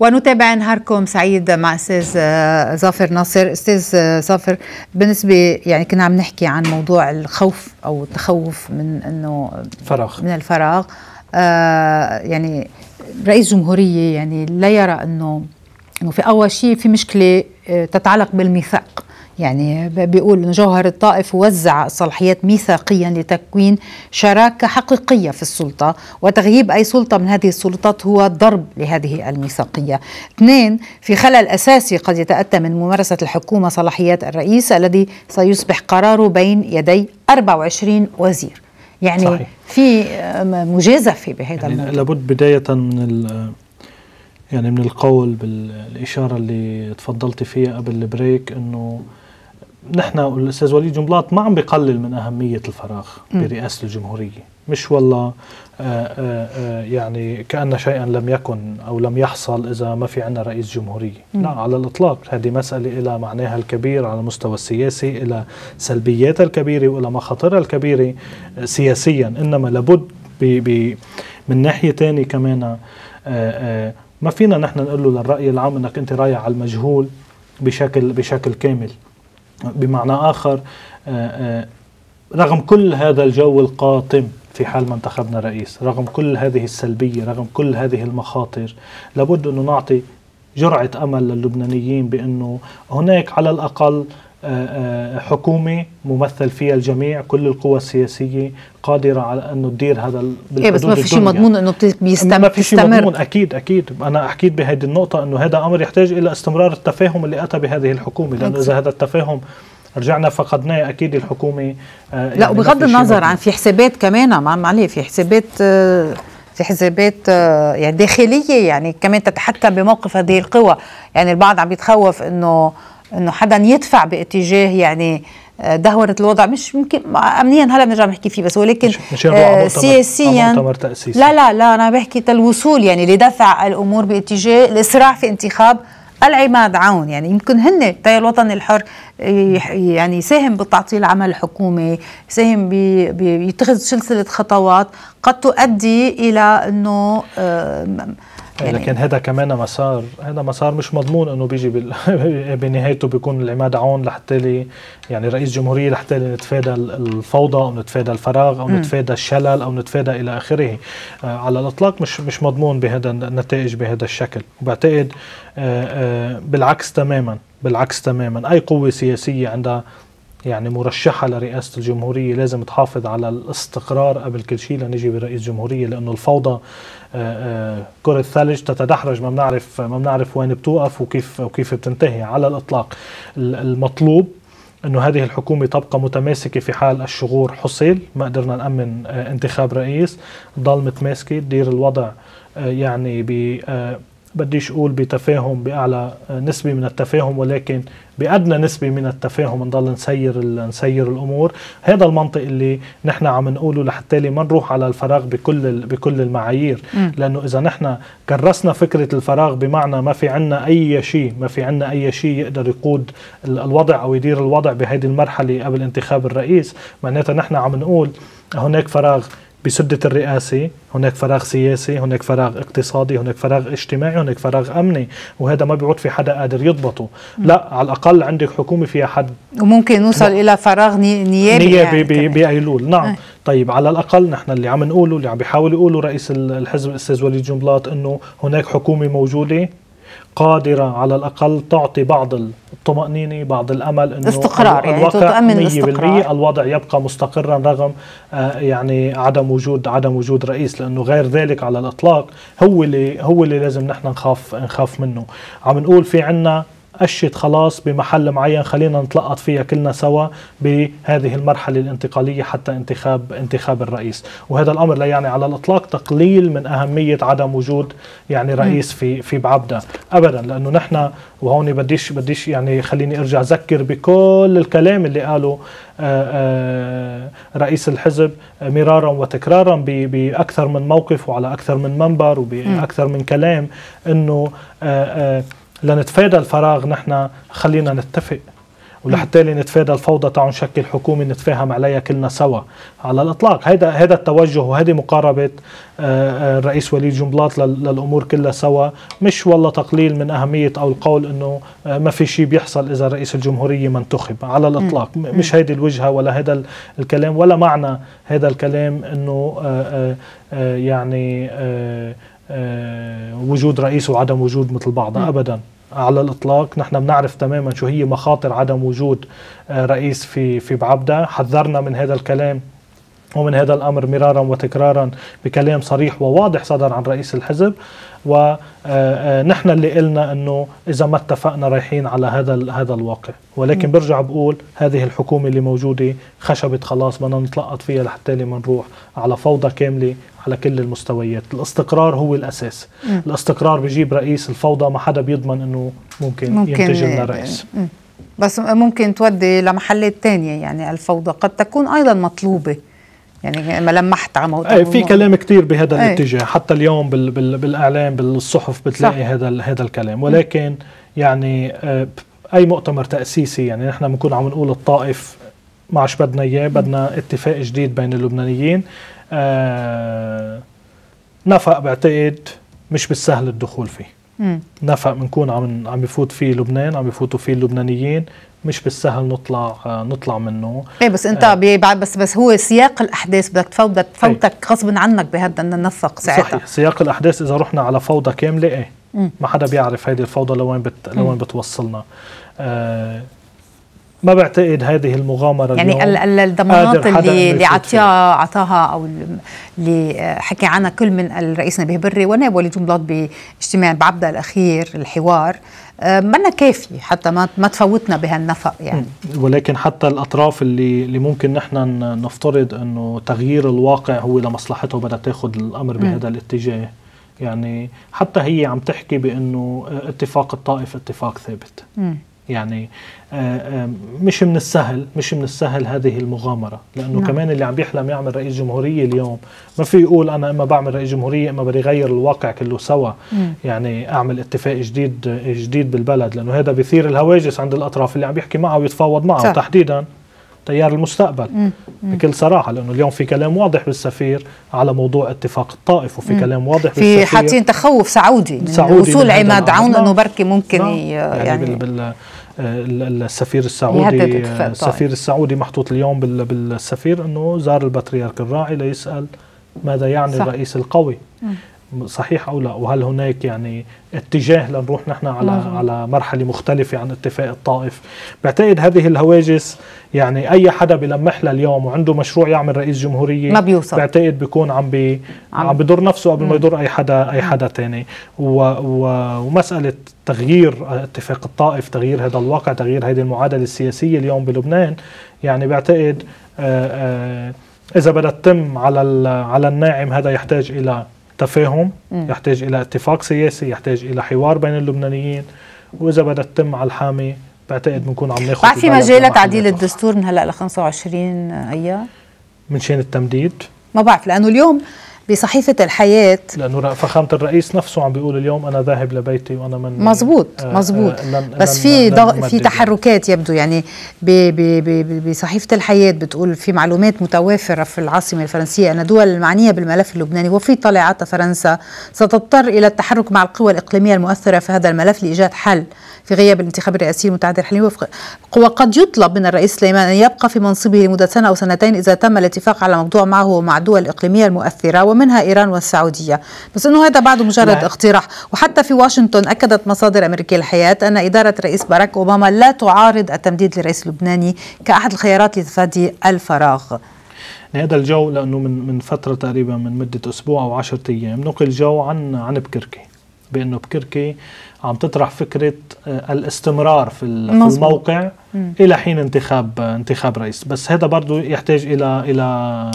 ونتابع نهاركم سعيد مع أستاذ آه، ظافر ناصر. أستاذ آه، ظافر بالنسبة يعني كنا عم نحكي عن موضوع الخوف أو التخوف من إنه فراغ. من الفراغ. آه يعني رئيس جمهورية يعني لا يرى إنه إنه في أول شيء في مشكلة تتعلق بالميثاق. يعني بيقول جوهر الطائف وزع الصلاحيات ميثاقيا لتكوين شراكة حقيقية في السلطة وتغييب أي سلطة من هذه السلطات هو ضرب لهذه الميثاقية. اثنين في خلل أساسي قد يتأتى من ممارسة الحكومة صلاحيات الرئيس الذي سيصبح قراره بين يدي 24 وزير. يعني صحيح. في مجازفه بهذا يعني الموضوع. لابد بداية من يعني من القول بالإشارة اللي تفضلتي فيها قبل البريك إنه نحن الأستاذ وليد جنبلاط ما عم بقلل من أهمية الفراغ برئاسة الجمهورية. مش والله آآ آه، آآ آه، آه، يعني كأن شيئا لم يكن أو لم يحصل إذا ما في عندنا رئيس جمهورية. لا على الإطلاق. هذه مسألة لها معناها الكبير على المستوى السياسي إلى سلبياتها الكبيرة وإلى مخاطرها الكبيرة سياسيا. إنما لابد بي بي من ناحية ثانية كمان ما فينا نحن نقول له للرأي العام إنك أنت رايح على المجهول بشكل بشكل كامل. بمعنى آخر آه، آه، رغم كل هذا الجو القاتم في حال ما انتخبنا رئيس رغم كل هذه السلبية رغم كل هذه المخاطر لابد أنه نعطي جرعة أمل للبنانيين بأنه هناك على الأقل حكومة ممثل فيها الجميع كل القوى السياسية قادرة على أنه تدير هذا إيه بس ما في شيء مضمون أنه بيستمر ما في شيء مضمون. أكيد أكيد. أنا أحكيد بهذه النقطة أنه هذا أمر يحتاج إلى استمرار التفاهم اللي أتى بهذه الحكومة. لأنه إذا هذا التفاهم رجعنا فقدناه أكيد الحكومة آه لا يعني وبغض النظر عن في حسابات كمان ما عليه في حسابات آه في حسابات آه يعني داخلية يعني كمان تتحكم بموقف هذه القوى. يعني البعض عم يتخوف إنه إنه حدا يدفع باتجاه يعني آه، دهورة الوضع. مش ممكن امنيا هلا بنرجع نحكي فيه بس ولكن آه سياسيا لا لا لا أنا بحكي الوصول يعني لدفع الأمور باتجاه الإسراع في انتخاب العماد عون. يعني يمكن هن التيار الوطني الحر يعني يساهم بتعطيل عمل الحكومة يساهم بيتخذ سلسلة خطوات قد تؤدي إلى إنه آه يعني لكن هذا كمان مسار هذا مسار مش مضمون إنه بيجي (laughs) بنهايته بيكون العماد عون لحتى لي يعني رئيس جمهورية لحتى لي نتفادى الفوضى أو نتفادى الفراغ أو م. نتفادى الشلل أو نتفادى إلى آخره آه على الإطلاق مش مش مضمون بهذا النتائج بهذا الشكل وبعتقد آه آه بالعكس تماما بالعكس تماما أي قوة سياسية عندها يعني مرشحة لرئاسة الجمهورية لازم تحافظ على الاستقرار قبل كل شيء لنجي برئيس جمهورية لأنه الفوضى آه، آه، كرة ثلج تتدحرج ما بنعرف ما بنعرف وين بتوقف وكيف وكيف بتنتهي. على الإطلاق المطلوب إنه هذه الحكومة تبقى متماسكة في حال الشغور حصل ما قدرنا نأمن آه، انتخاب رئيس. تضل متماسكه تدير الوضع يعني بديش أقول بتفاهم بأعلى نسبة من التفاهم ولكن بأدنى نسبة من التفاهم. نضل نسير نسير الأمور. هذا المنطق اللي نحن عم نقوله لحتى ما نروح على الفراغ بكل بكل المعايير. م. لأنه إذا نحن كرسنا فكرة الفراغ بمعنى ما في عنا أي شيء ما في عنا أي شيء يقدر يقود الوضع أو يدير الوضع بهذه المرحلة قبل انتخاب الرئيس. معناتها نحن عم نقول هناك فراغ بسدة الرئاسة هناك فراغ سياسي هناك فراغ اقتصادي هناك فراغ اجتماعي هناك فراغ أمني وهذا ما بيعود في حدا قادر يضبطه. م. لا على الأقل عندك حكومة فيها حد. وممكن نوصل إلى فراغ نيابي نيابي يعني بأيلول. نعم. أه. طيب على الأقل نحن اللي عم نقوله اللي عم بيحاول يقوله رئيس الحزب الأستاذ وليد جنبلاط أنه هناك حكومة موجودة قادرة على الأقل تعطي بعض الطمأنينة بعض الأمل أنه استقرار يعني تؤمن الاستقرار الوضع يبقى مستقرا رغم آه يعني عدم وجود عدم وجود رئيس لأنه غير ذلك على الإطلاق هو اللي هو اللي لازم نحن نخاف نخاف منه. عم نقول في عنا أشت خلاص بمحل معين. خلينا نتلقط فيها كلنا سوا بهذه المرحلة الانتقالية حتى انتخاب انتخاب الرئيس. وهذا الأمر لا يعني على الإطلاق تقليل من أهمية عدم وجود يعني رئيس في في بعبدة أبدا لأنه نحن وهون بديش بديش يعني خليني أرجع أذكر بكل الكلام اللي قاله آه، آه، رئيس الحزب مرارا وتكرارا بأكثر من موقف وعلى أكثر من منبر وبأكثر من كلام إنه آه، لنتفادى الفراغ نحن خلينا نتفق. ولحتى نتفادى الفوضى تعالوا نشكل حكومه نتفاهم عليها كلنا سوا على الإطلاق. هذا هذا التوجه وهذه مقاربة آه، آه، الرئيس وليد جنبلاط للأمور كلها سوا. مش والله تقليل من أهمية أو القول إنه آه، ما في شيء بيحصل إذا رئيس الجمهورية ما انتخب. على الإطلاق. مش هيدي الوجهة ولا هذا الكلام ولا معنى هذا الكلام إنه يعني وجود رئيس وعدم وجود مثل بعضها ابدا. على الإطلاق نحن بنعرف تماما شو هي مخاطر عدم وجود آه، رئيس في في بعبده. حذرنا من هذا الكلام ومن هذا الأمر مرارا وتكرارا بكلام صريح وواضح صدر عن رئيس الحزب. ونحن آه، اللي قلنا إنه إذا ما اتفقنا رايحين على هذا هذا الواقع. ولكن برجع بقول هذه الحكومة اللي موجودة خشبت خلاص بدنا نتلقط فيها لحتى ما نروح على فوضى كاملة على كل المستويات. الاستقرار هو الأساس. م. الاستقرار بيجيب رئيس الفوضى ما حدا بيضمن أنه ممكن, ممكن ينتج لنا رئيس م. بس ممكن تودي لمحلات تانية يعني الفوضى قد تكون أيضا مطلوبة. يعني ما لمحت على موضوع في كلام كثير بهذا إيه الاتجاه. حتى اليوم بال بال بالإعلام بالصحف بتلاقي هذا هذا الكلام. ولكن يعني آه، أي مؤتمر تأسيسي يعني نحن بنكون عم نقول الطائف ما عادش بدنا إياه بدنا اتفاق جديد بين اللبنانيين. آه نفق بعتقد مش بالسهل الدخول فيه. مم. نفق بنكون عم عم بفوت فيه لبنان عم بفوتوا فيه اللبنانيين مش بالسهل نطلع آه نطلع منه. إيه بس انت آه. بس بس هو سياق الأحداث بدك تفوتك تفوتك إيه. غصب عنك بهذا النفق ساعتها صحيح. سياق الأحداث إذا رحنا على فوضى كاملة إيه مم. ما حدا بيعرف هذه الفوضى لوين بت... لوين بتوصلنا. آه ما بعتقد هذه المغامرة يعني الضمانات اللي اللي عطاها عطاها أو اللي حكي عنها كل من الرئيس نبيه بري ونائب وليد جنبلاط باجتماع بعبدا الأخير الحوار. آه، منا كافي حتى ما ما تفوتنا بهالنفق يعني. ولكن حتى الأطراف اللي اللي ممكن نحن نفترض إنه تغيير الواقع هو لمصلحته بدها تاخذ الأمر بهذا الاتجاه. يعني حتى هي عم تحكي بإنه اتفاق الطائف اتفاق ثابت. م. يعني آه، آه، مش من السهل مش من السهل هذه المغامرة لأنه نعم. كمان اللي عم بيحلم يعمل رئيس جمهورية اليوم ما في يقول أنا إما بعمل رئيس جمهورية إما بدي غير الواقع كله سوا مم. يعني أعمل اتفاق جديد جديد بالبلد لأنه هذا بيثير الهواجس عند الأطراف اللي عم بيحكي معه ويتفاوض معه صح. تحديدا تيار المستقبل مم. مم. بكل صراحة لأنه اليوم في كلام واضح بالسفير على موضوع اتفاق الطائف وفي مم. كلام واضح في بالسفير في حاطين تخوف سعودي, سعودي وصول عماد عون أنه بركي ممكن نعم. يعني, يعني بال بال السفير السعودي السفير السعودي محطوط اليوم بالسفير إنه زار البطريرك الراعي ليسأل ماذا يعني صح. الرئيس القوي. صحيح أو لا؟ وهل هناك يعني اتجاه لنروح نحن على مم. على مرحلة مختلفة عن اتفاق الطائف؟ بعتقد هذه الهواجس يعني أي حدا بلمح لها اليوم وعنده مشروع يعمل رئيس جمهورية ما بيوصل. بعتقد بيكون عم بي عم, عم بضر نفسه قبل ما يضر أي حدا أي حدا ثاني و و ومسألة تغيير اتفاق الطائف تغيير هذا الواقع تغيير هذه المعادلة السياسية اليوم بلبنان يعني بعتقد آآ آه، آآ آه، إذا بدها تتم على على الناعم هذا يحتاج إلى تفاهم يحتاج إلى اتفاق سياسي يحتاج إلى حوار بين اللبنانيين. وإذا بدها تتم على الحامي بعتقد بنكون عم ناخذ في مجال لتعديل الدستور من هلأ ل 25 ايار من شان التمديد. ما بعرف لأنه اليوم بصحيفة الحياة. لأنه فخامة الرئيس نفسه عم بيقول اليوم أنا ذاهب لبيتي وأنا من مزبوط آه مزبوط آه بس في ضغ... في تحركات يبدو يعني ب... ب... ب... بصحيفة الحياة بتقول في معلومات متوافرة في العاصمة الفرنسية أن دول المعنية بالملف اللبناني وفي طلعات فرنسا ستضطر إلى التحرك مع القوى الإقليمية المؤثرة في هذا الملف لإيجاد حل. في غياب الانتخاب الرئاسي المتعدد الحالي وقد يطلب من الرئيس سليمان أن يبقى في منصبه لمدة سنة أو سنتين إذا تم الاتفاق على موضوع معه ومع الدول الإقليمية المؤثرة ومنها إيران والسعودية. بس أنه هذا بعده مجرد لا. اقتراح. وحتى في واشنطن أكدت مصادر أمريكية الحياة أن إدارة الرئيس باراك أوباما لا تعارض التمديد للرئيس اللبناني كأحد الخيارات لتفادي الفراغ. هذا الجو لأنه من من فترة تقريبا من مدة أسبوع أو 10 أيام نقل جو عن عن بكركي. بأنه بكركي عم تطرح فكرة آه، الاستمرار في الموقع مم. إلى حين انتخاب انتخاب رئيس. بس هذا برضه يحتاج إلى إلى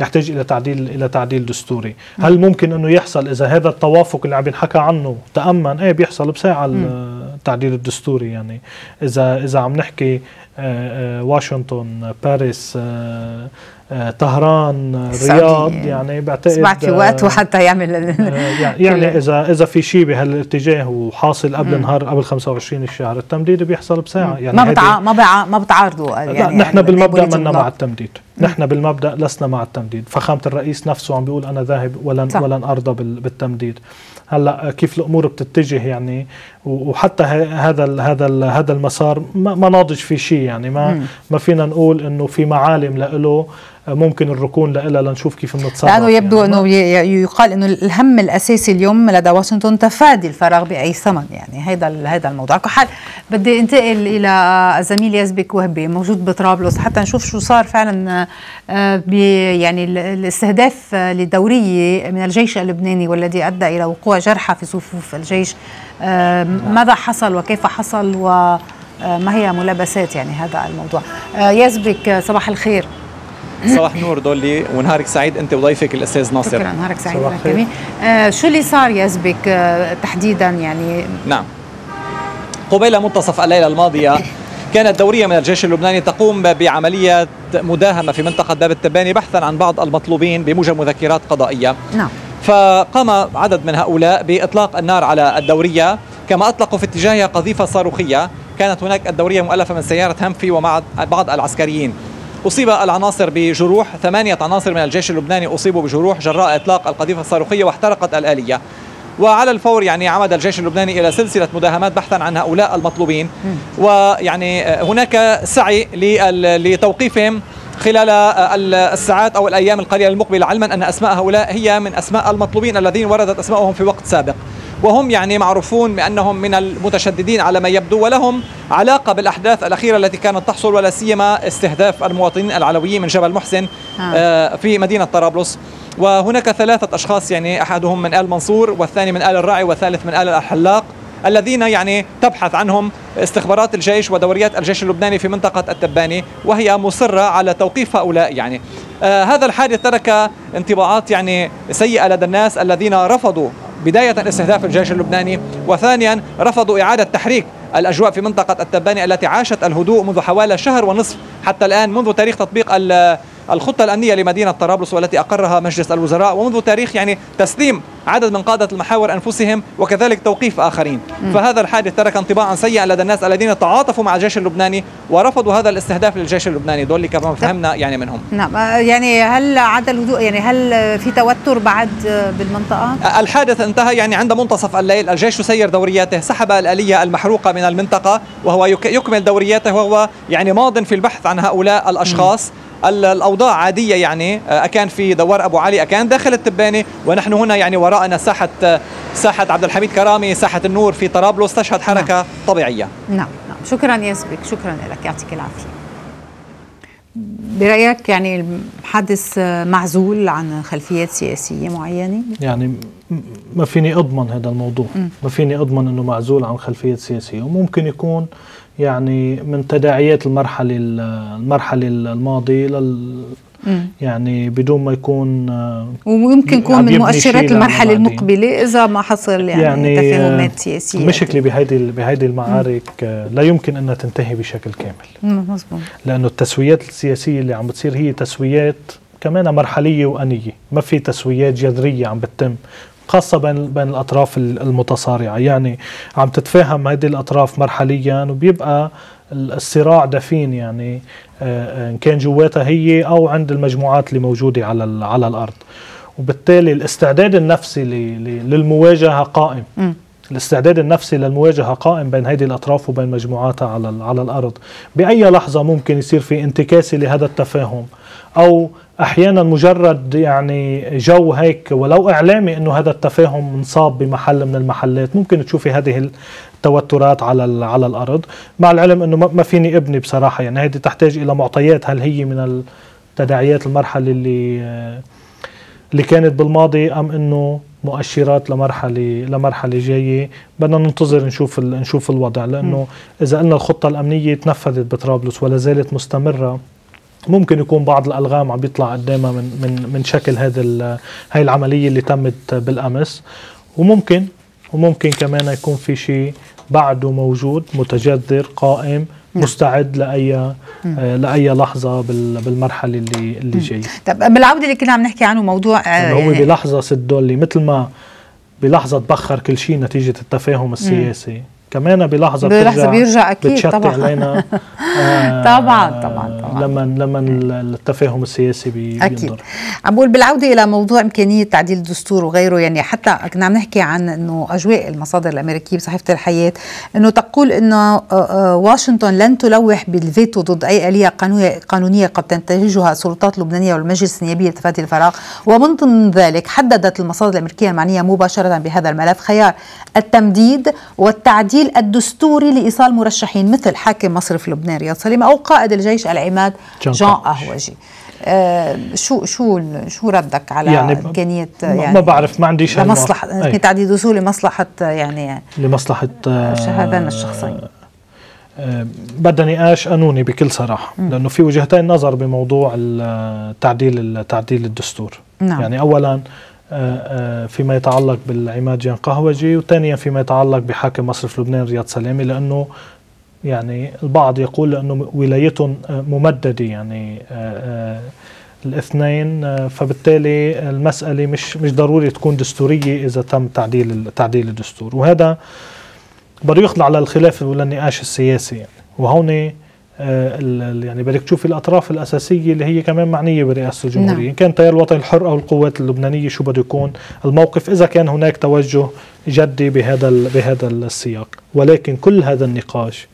يحتاج إلى تعديل إلى تعديل دستوري. مم. هل ممكن أنه يحصل إذا هذا التوافق اللي عم ينحكى عنه تأمن؟ إيه بيحصل بساعة التعديل الدستوري يعني. إذا إذا عم نحكي آه، آه، واشنطن باريس آه، طهران رياض يعني بعتقد سمعت في وقت وحتى يعمل (laughs) يعني, يعني إذا إذا في شيء بهالاتجاه وحاصل قبل مم. نهار قبل 25 الشهر التمديد بيحصل بساعة. يعني ما بتع... ما بع... ما بتعارضوا يعني نحن بالمبدأ منا مع التمديد. نحن بالمبدأ لسنا مع التمديد. فخامة الرئيس نفسه عم بيقول أنا ذاهب ولن صح. ولن أرضى بالتمديد. هلأ كيف الأمور بتتجه يعني وحتى هذا هذا هذا المسار ما ناضج في شيء يعني ما ما فينا نقول إنه في معالم له ممكن الركون لها لنشوف كيف بنتصرف لأنه يبدو يعني. إنه يقال إنه الهم الأساسي اليوم لدى واشنطن تفادي الفراغ بأي ثمن يعني. هذا هذا الموضوع. على حال بدي انتقل إلى الزميل يزبك وهبي موجود بطرابلس. حتى نشوف شو صار فعلا آه، يعني الاستهداف للدوريه من الجيش اللبناني والذي أدى إلى وقوع جرحى في صفوف الجيش. آه، ماذا حصل وكيف حصل وما هي ملابسات يعني هذا الموضوع؟ آه، يزبك صباح الخير. صباح النور دولي ونهارك سعيد. أنت وضيفك الأستاذ ناصر. شكرا نهارك سعيد كمان آه شو اللي صار يزبك آه تحديدا يعني؟ نعم. قبيل منتصف الليلة الماضية كانت دورية من الجيش اللبناني تقوم بعملية مداهمة في منطقة باب التباني بحثا عن بعض المطلوبين بموجب مذكرات قضائية. نعم. فقام عدد من هؤلاء بإطلاق النار على الدورية. كما أطلقوا في اتجاهها قذيفة صاروخية كانت هناك الدورية مؤلفة من سيارة همفي ومع بعض العسكريين. أصيب العناصر بجروح ثمانية عناصر من الجيش اللبناني أصيبوا بجروح جراء إطلاق القذيفة الصاروخية واحترقت الآلية. وعلى الفور يعني عمد الجيش اللبناني إلى سلسلة مداهمات بحثا عن هؤلاء المطلوبين. ويعني هناك سعي لتوقيفهم خلال الساعات أو الأيام القليلة المقبلة علما أن أسماء هؤلاء هي من أسماء المطلوبين الذين وردت اسمائهم في وقت سابق. وهم يعني معروفون بأنهم من المتشددين على ما يبدو ولهم علاقة بالأحداث الأخيرة التي كانت تحصل ولا سيما استهداف المواطنين العلويين من جبل محسن آه في مدينة طرابلس. وهناك ثلاثة أشخاص يعني أحدهم من آل منصور والثاني من آل الراعي والثالث من آل الحلاق. الذين يعني تبحث عنهم استخبارات الجيش ودوريات الجيش اللبناني في منطقة التباني وهي مصرة على توقيف هؤلاء يعني. آه هذا الحادث ترك انطباعات يعني سيئة لدى الناس الذين رفضوا بداية استهداف الجيش اللبناني وثانيا رفضوا إعادة تحريك الأجواء في منطقة التباني التي عاشت الهدوء منذ حوالي شهر ونصف حتى الآن منذ تاريخ تطبيق الخطة الأمنية لمدينة طرابلس والتي أقرها مجلس الوزراء ومنذ تاريخ يعني تسليم عدد من قادة المحاور أنفسهم وكذلك توقيف آخرين م. فهذا الحادث ترك انطباعا سيئا لدى الناس الذين تعاطفوا مع الجيش اللبناني ورفضوا هذا الاستهداف للجيش اللبناني دول كما فهمنا يعني منهم نعم آه، يعني هل عاد الهدوء يعني هل في توتر بعد بالمنطقة؟ الحادث انتهى يعني عند منتصف الليل الجيش يسير دورياته سحب الآلية المحروقة من المنطقة وهو يكمل دورياته وهو يعني ماض في البحث عن هؤلاء الأشخاص م. الأوضاع عادية يعني. آه، أكان في دوار أبو علي أكان داخل التبانه ونحن هنا يعني وراءنا ساحة ساحة عبد الحميد كرامي ساحة النور في طرابلس تشهد حركة نعم. طبيعية. نعم نعم. شكرا ياسبك شكرا لك يعطيك العافية. برأيك يعني الحادث معزول عن خلفيات سياسية معينة؟ يعني ما فيني أضمن هذا الموضوع. م. ما فيني أضمن إنه معزول عن خلفيات سياسية وممكن يكون يعني من تداعيات المرحلة المرحلة الماضيه يعني بدون ما يكون ويمكن يكون من مؤشرات المرحلة المقبلة إذا ما حصل يعني, يعني تفاهمات سياسية. المشكلة بهيدي بهيدي المعارك لا يمكن إنها تنتهي بشكل كامل. مزبوط. لأنه التسويات السياسية اللي عم بتصير هي تسويات كمان مرحلية وأنية. ما في تسويات جذرية عم بتتم. خاصة بين بين الأطراف المتصارعة. يعني عم تتفاهم هذه الأطراف مرحليا وبيبقى الصراع دفين يعني آه، آه، إن كان جواتها هي أو عند المجموعات اللي موجودة على على الأرض. وبالتالي الاستعداد النفسي للمواجهة قائم. م. الاستعداد النفسي للمواجهة قائم بين هذه الأطراف وبين مجموعاتها على على الأرض. بأي لحظة ممكن يصير في انتكاسة لهذا التفاهم أو أحيانا مجرد يعني جو هيك ولو إعلامي إنه هذا التفاهم انصاب بمحل من المحلات. ممكن تشوفي هذه التوترات على على الأرض. مع العلم إنه ما فيني إبني بصراحة. يعني هذه تحتاج إلى معطيات. هل هي من التداعيات المرحلة اللي اللي كانت بالماضي أم إنه مؤشرات لمرحلة لمرحلة جاية؟ بدنا ننتظر نشوف نشوف الوضع. لأنه إذا قلنا الخطة الأمنية تنفذت بطرابلس ولا زالت مستمرة ممكن يكون بعض الألغام عم بيطلع قدامها من من من شكل هذا هاي العملية اللي تمت بالأمس. وممكن وممكن كمان يكون في شيء بعده موجود متجذر قائم نعم. مستعد لاي آه لأي لحظة بالمرحلة اللي اللي جاية. طب بالعودة اللي كنا عم نحكي عنه موضوع آه يعني هو بلحظة ست دولي مثل ما بلحظة تبخر كل شيء نتيجة التفاهم السياسي. كمان بلحظة بلحظة بيرجع أكيد طبعا. علينا. (laughs) آه طبعا طبعا طبعا. لما لما التفاهم السياسي بي أكيد. عم بقول بالعودة إلى موضوع إمكانية تعديل الدستور وغيره يعني حتى كنا عم نحكي عن إنه أجواء المصادر الأمريكية بصحيفه الحياة إنه تقول إنه آه، آه، واشنطن لن تلوح بالفيتو ضد أي آلية قانونية قد تنتهجها السلطات اللبنانية والمجلس النيابي لتفادي الفراغ. ومن ضمن ذلك حددت المصادر الأمريكية المعنية مباشرة بهذا الملف خيار التمديد والتعديل التعديل الدستوري لإيصال مرشحين مثل حاكم مصرف لبنان رياض سليم أو قائد الجيش العماد جان قهوجي آه شو شو شو ردك على يعني إمكانية يعني ما بعرف ما عندي شيء لمصلحه تعديل دستوري لمصلحة يعني لمصلحة هذين الشخصين. آه بدها نقاش قانوني بكل صراحة م. لأنه في وجهتين نظر بموضوع التعديل تعديل الدستور. نعم. يعني اولا آه، آه، فيما يتعلق بالعماد جان قهوجي وثانيا فيما يتعلق بحاكم مصرف لبنان رياض سلامي لأنه يعني البعض يقول انه ولايتهم آه، ممددة يعني الاثنين فبالتالي المسألة مش مش ضروري تكون دستورية إذا تم تعديل تعديل الدستور. وهذا بده يخضع للخلاف وللنقاش السياسي. يعني وهون آه، يعني بدك تشوفي الأطراف الأساسية اللي هي كمان معنية برئاسة الجمهورية. نعم. كان تيار الوطني الحر أو القوات اللبنانية شو بده يكون الموقف إذا كان هناك توجه جدي بهذا بهذا السياق. ولكن كل هذا النقاش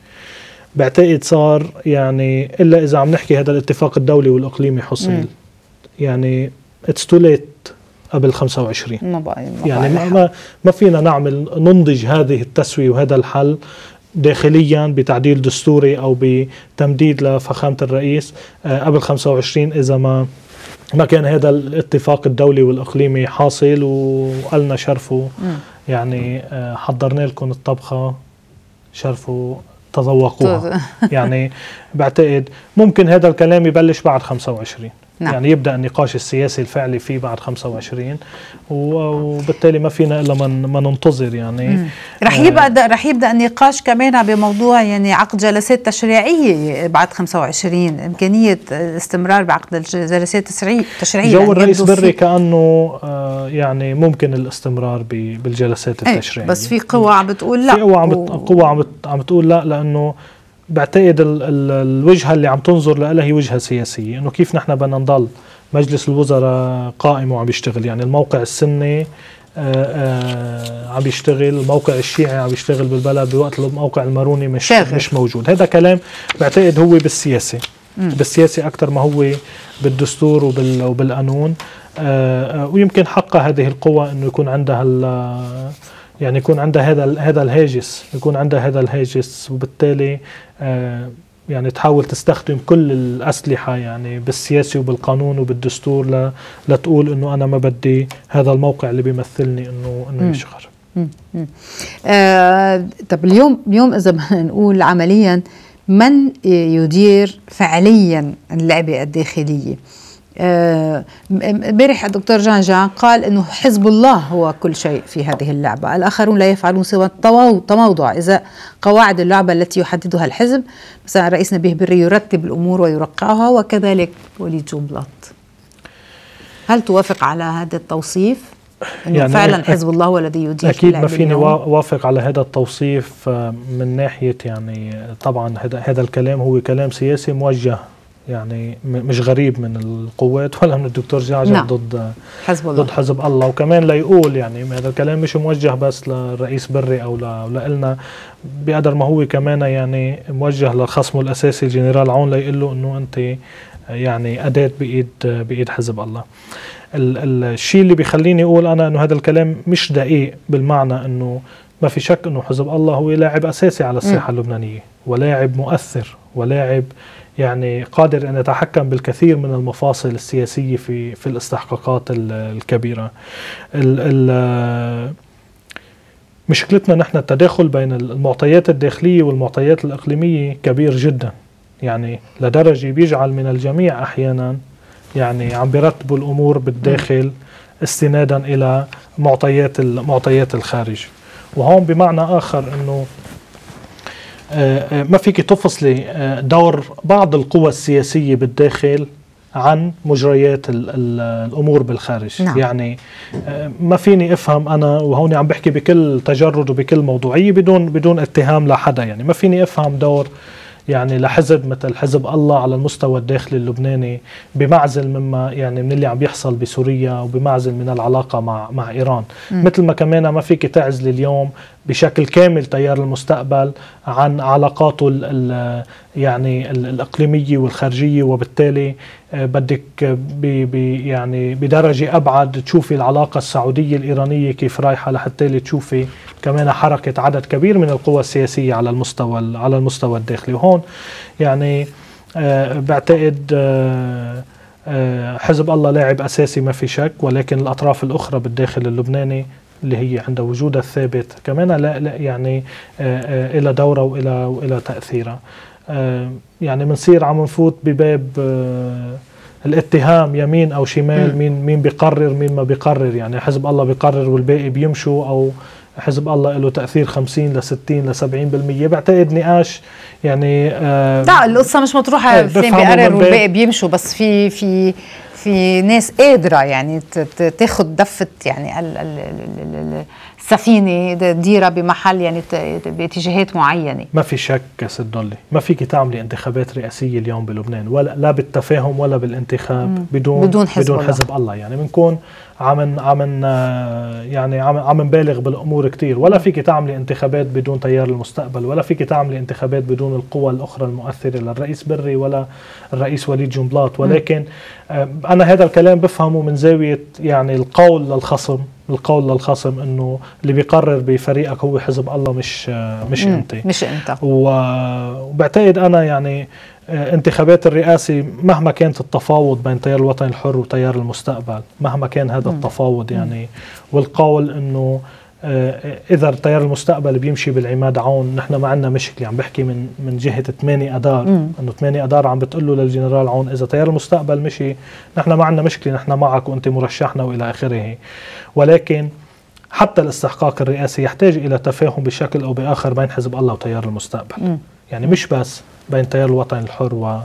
بعتقد صار يعني إلا إذا عم نحكي هذا الاتفاق الدولي والإقليمي حصل م. يعني it's too late قبل 25 ما بقى ما يعني ما ما فينا نعمل ننضج هذه التسوية وهذا الحل داخليا بتعديل دستوري أو بتمديد لفخامة الرئيس آه، قبل 25 إذا ما ما كان هذا الاتفاق الدولي والإقليمي حاصل وقالنا شرفوا يعني آه، حضرنا لكم الطبخة شرفوا تذوقوها. (laughs) يعني بعتقد ممكن هذا الكلام يبلش بعد 25 نعم. يعني يبدأ النقاش السياسي الفعلي فيه بعد 25 وبالتالي ما فينا إلا من ما ننتظر يعني. رح يبدا رح يبدأ النقاش كمان بموضوع يعني عقد جلسات تشريعية بعد 25 إمكانية استمرار بعقد الجلسات التشريعيه جو الرئيس بري كأنه آه يعني ممكن الاستمرار بالجلسات إيه، التشريعية. بس في قوى عم بتقول لا في قوى عم قوى عم عم بتقول لا لأنه بعتقد ال ال الوجهة اللي عم تنظر لها هي وجهة سياسية إنه كيف نحن بدنا نضل مجلس الوزراء قائم وعم بيشتغل يعني الموقع السني آه، آه، عم بيشتغل الموقع الشيعي عم بيشتغل بالبلد بوقت الموقع الماروني مش شاغل. مش موجود. هذا كلام بعتقد هو بالسياسة بالسياسة أكثر ما هو بالدستور وبال وبالقانون. آه، ويمكن حق هذه القوى إنه يكون عندها يعني يكون عندها هذا هذا الهاجس يكون عندها هذا الهاجس. وبالتالي يعني تحاول تستخدم كل الأسلحة يعني بالسياسي وبالقانون وبالدستور لتقول إنه أنا ما بدي هذا الموقع اللي بيمثلني إنه إنه يشغر. آه طب اليوم اليوم إذا بدنا نقول عمليا من يدير فعليا اللعبة الداخلية؟ امبارح آه الدكتور جان جان قال إنه حزب الله هو كل شيء في هذه اللعبة، الآخرون لا يفعلون سوى التموضع إذا قواعد اللعبة التي يحددها الحزب، مثلا رئيس نبيه بري يرتب الأمور ويرقعها وكذلك وليد جنبلاط. هل توافق على هذا التوصيف؟ إنه يعني فعلا حزب الله هو الذي يدير أكيد ما فيني وافق على هذا التوصيف آه، من ناحية يعني طبعا هذا الكلام هو كلام سياسي موجه يعني مش غريب من القوات (laughs) ولا من الدكتور جعجع نعم. ضد حزب الله. ضد حزب الله. وكمان ليقول يعني هذا الكلام مش موجه بس للرئيس بري أو لنا بقدر ما هو كمان يعني موجه لخصمه الأساسي الجنرال عون ليقول له إنه أنت يعني أداة بايد بإيد حزب الله. الشيء اللي بيخليني أقول أنا إنه هذا الكلام مش دقيق بالمعنى إنه ما في شك إنه حزب الله هو لاعب أساسي على الساحة اللبنانية ولاعب مؤثر ولاعب يعني قادر أن يتحكم بالكثير من المفاصل السياسية في في الاستحقاقات الكبيرة. ال ال مشكلتنا نحن التداخل بين المعطيات الداخلية والمعطيات الإقليمية كبير جدا. يعني لدرجة بيجعل من الجميع أحيانا يعني عم بيرتبوا الأمور بالداخل استنادا إلى معطيات معطيات الخارج. وهون بمعنى آه، آه، ما فيك تفصلي آه، دور بعض القوى السياسية بالداخل عن مجريات الأمور بالخارج نعم. يعني ما فيني أفهم أنا وهون عم بحكي بكل تجرد وبكل موضوعيه بدون بدون اتهام لحدا يعني ما فيني أفهم دور يعني لحزب مثل حزب الله على المستوى الداخلي اللبناني بمعزل مما يعني من اللي عم بيحصل بسوريا وبمعزل من العلاقة مع مع إيران م. مثل ما كمان ما فيك تعزل اليوم بشكل كامل تيار المستقبل عن علاقاته ال ال يعني ال الإقليمية والخارجية وبالتالي آه، بدك ب يعني بدرجة أبعد تشوفي العلاقة السعودية الإيرانية كيف رايحة لحتى تشوفي كمان حركة عدد كبير من القوى السياسية على المستوى على المستوى الداخلي. وهون يعني آه بعتقد آه آه حزب الله لاعب أساسي ما في شك ولكن الأطراف الأخرى بالداخل اللبناني اللي هي عند وجودها الثابت. كمان لا, لا يعني آه آه إلى دورة وإلى وإلى تأثيرها آه يعني بنصير عم نفوت بباب الاتهام يمين أو شمال مين مين بيقرر مين ما بيقرر. يعني حزب الله بيقرر والباقي بيمشوا أو حزب الله له تأثير 50 ل 60 ل 70% بعتقد نقاش يعني آه لا القصة مش مطروحة إيه، فين بيقرر والباقي بيمشوا بس في في في ناس قادرة يعني تاخذ دفة يعني السفينه تديرها بمحل يعني باتجاهات معينة. ما في شك ست دولي ما فيك تعملي انتخابات رئاسية اليوم بلبنان ولا لا بالتفاهم ولا بالانتخاب بدون بدون حزب, بدون حزب الله. الله يعني بنكون عم عم يعني عم عم نبالغ بالأمور كثير ولا فيك تعملي انتخابات بدون تيار المستقبل ولا فيك تعملي انتخابات بدون القوى الأخرى المؤثرة للرئيس بري ولا الرئيس وليد جنبلاط. ولكن آه، أنا هذا الكلام بفهمه من زاوية يعني القول للخصم. القول للخصم إنه اللي بيقرر بفريقك هو حزب الله مش مش أنت. مش أنت. وبعتقد أنا يعني آه، انتخابات الرئاسة مهما كانت التفاوض بين تيار الوطن الحر وتيار المستقبل مهما كان هذا التفاوض يعني والقول إنه إذا تيار المستقبل بيمشي بالعماد عون نحن ما عندنا مشكلة. عم بحكي من من جهة 8 اذار إنه 8 اذار عم بتقول له للجنرال عون إذا تيار المستقبل مشي نحن ما عندنا مشكلة. نحن معك وأنت مرشحنا وإلى آخره. ولكن حتى الاستحقاق الرئاسي يحتاج إلى تفاهم بشكل أو بآخر بين حزب الله وتيار المستقبل. م. يعني مش بس بين تيار الوطن الحر و آه، آه،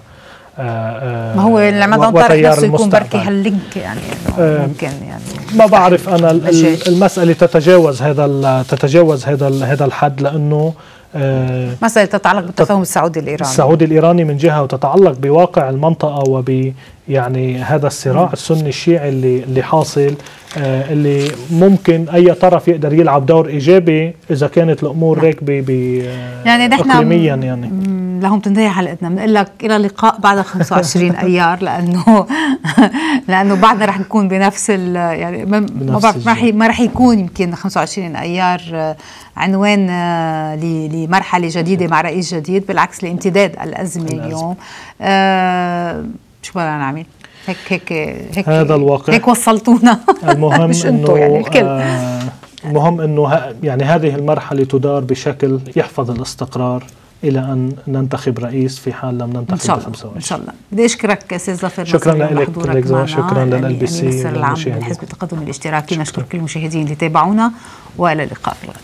ما هو العماد طارق نفسه يكون بركي هاللينك يعني آه، ممكن يعني ما بعرف أنا المسألة تتجاوز هذا تتجاوز هذا هذا الحد لأنه مسألة تتعلق بالتفاهم السعودي الإيراني. السعودي الإيراني من جهة وتتعلق بواقع المنطقة وب يعني هذا الصراع السني الشيعي اللي اللي حاصل اللي ممكن أي طرف يقدر يلعب دور إيجابي إذا كانت الأمور نعم. ب يعني نحن إقليميا يعني. لهم تنتهي حلقتنا. بنقول لك إلى اللقاء بعد 25 (laughs) أيار لأنه (laughs) لأنه بعدنا رح نكون بنفس ال يعني ما بعرف ما رح ما رح يكون يمكن 25 أيار آه، عنوان آه، لمرحلة جديدة مع رئيس جديد بالعكس لامتداد الأزمة اليوم. آه شو بدنا نعمل؟ هيك هيك هيك هذا الواقع. هيك وصلتونا. المهم (laughs) مش أنتم يعني الكل. آه المهم إنه يعني هذه المرحلة تدار بشكل يحفظ الاستقرار. إلى أن ننتخب رئيس في حال لم ننتخب ان شاء الله إن شاء الله. بدي أشكرك أستاذ ظفر شكرا لك شكرا لل بي سي العام من حزب التقدم الاشتراكي نشكر كل المشاهدين اللي تابعونا وإلى اللقاء. في الغد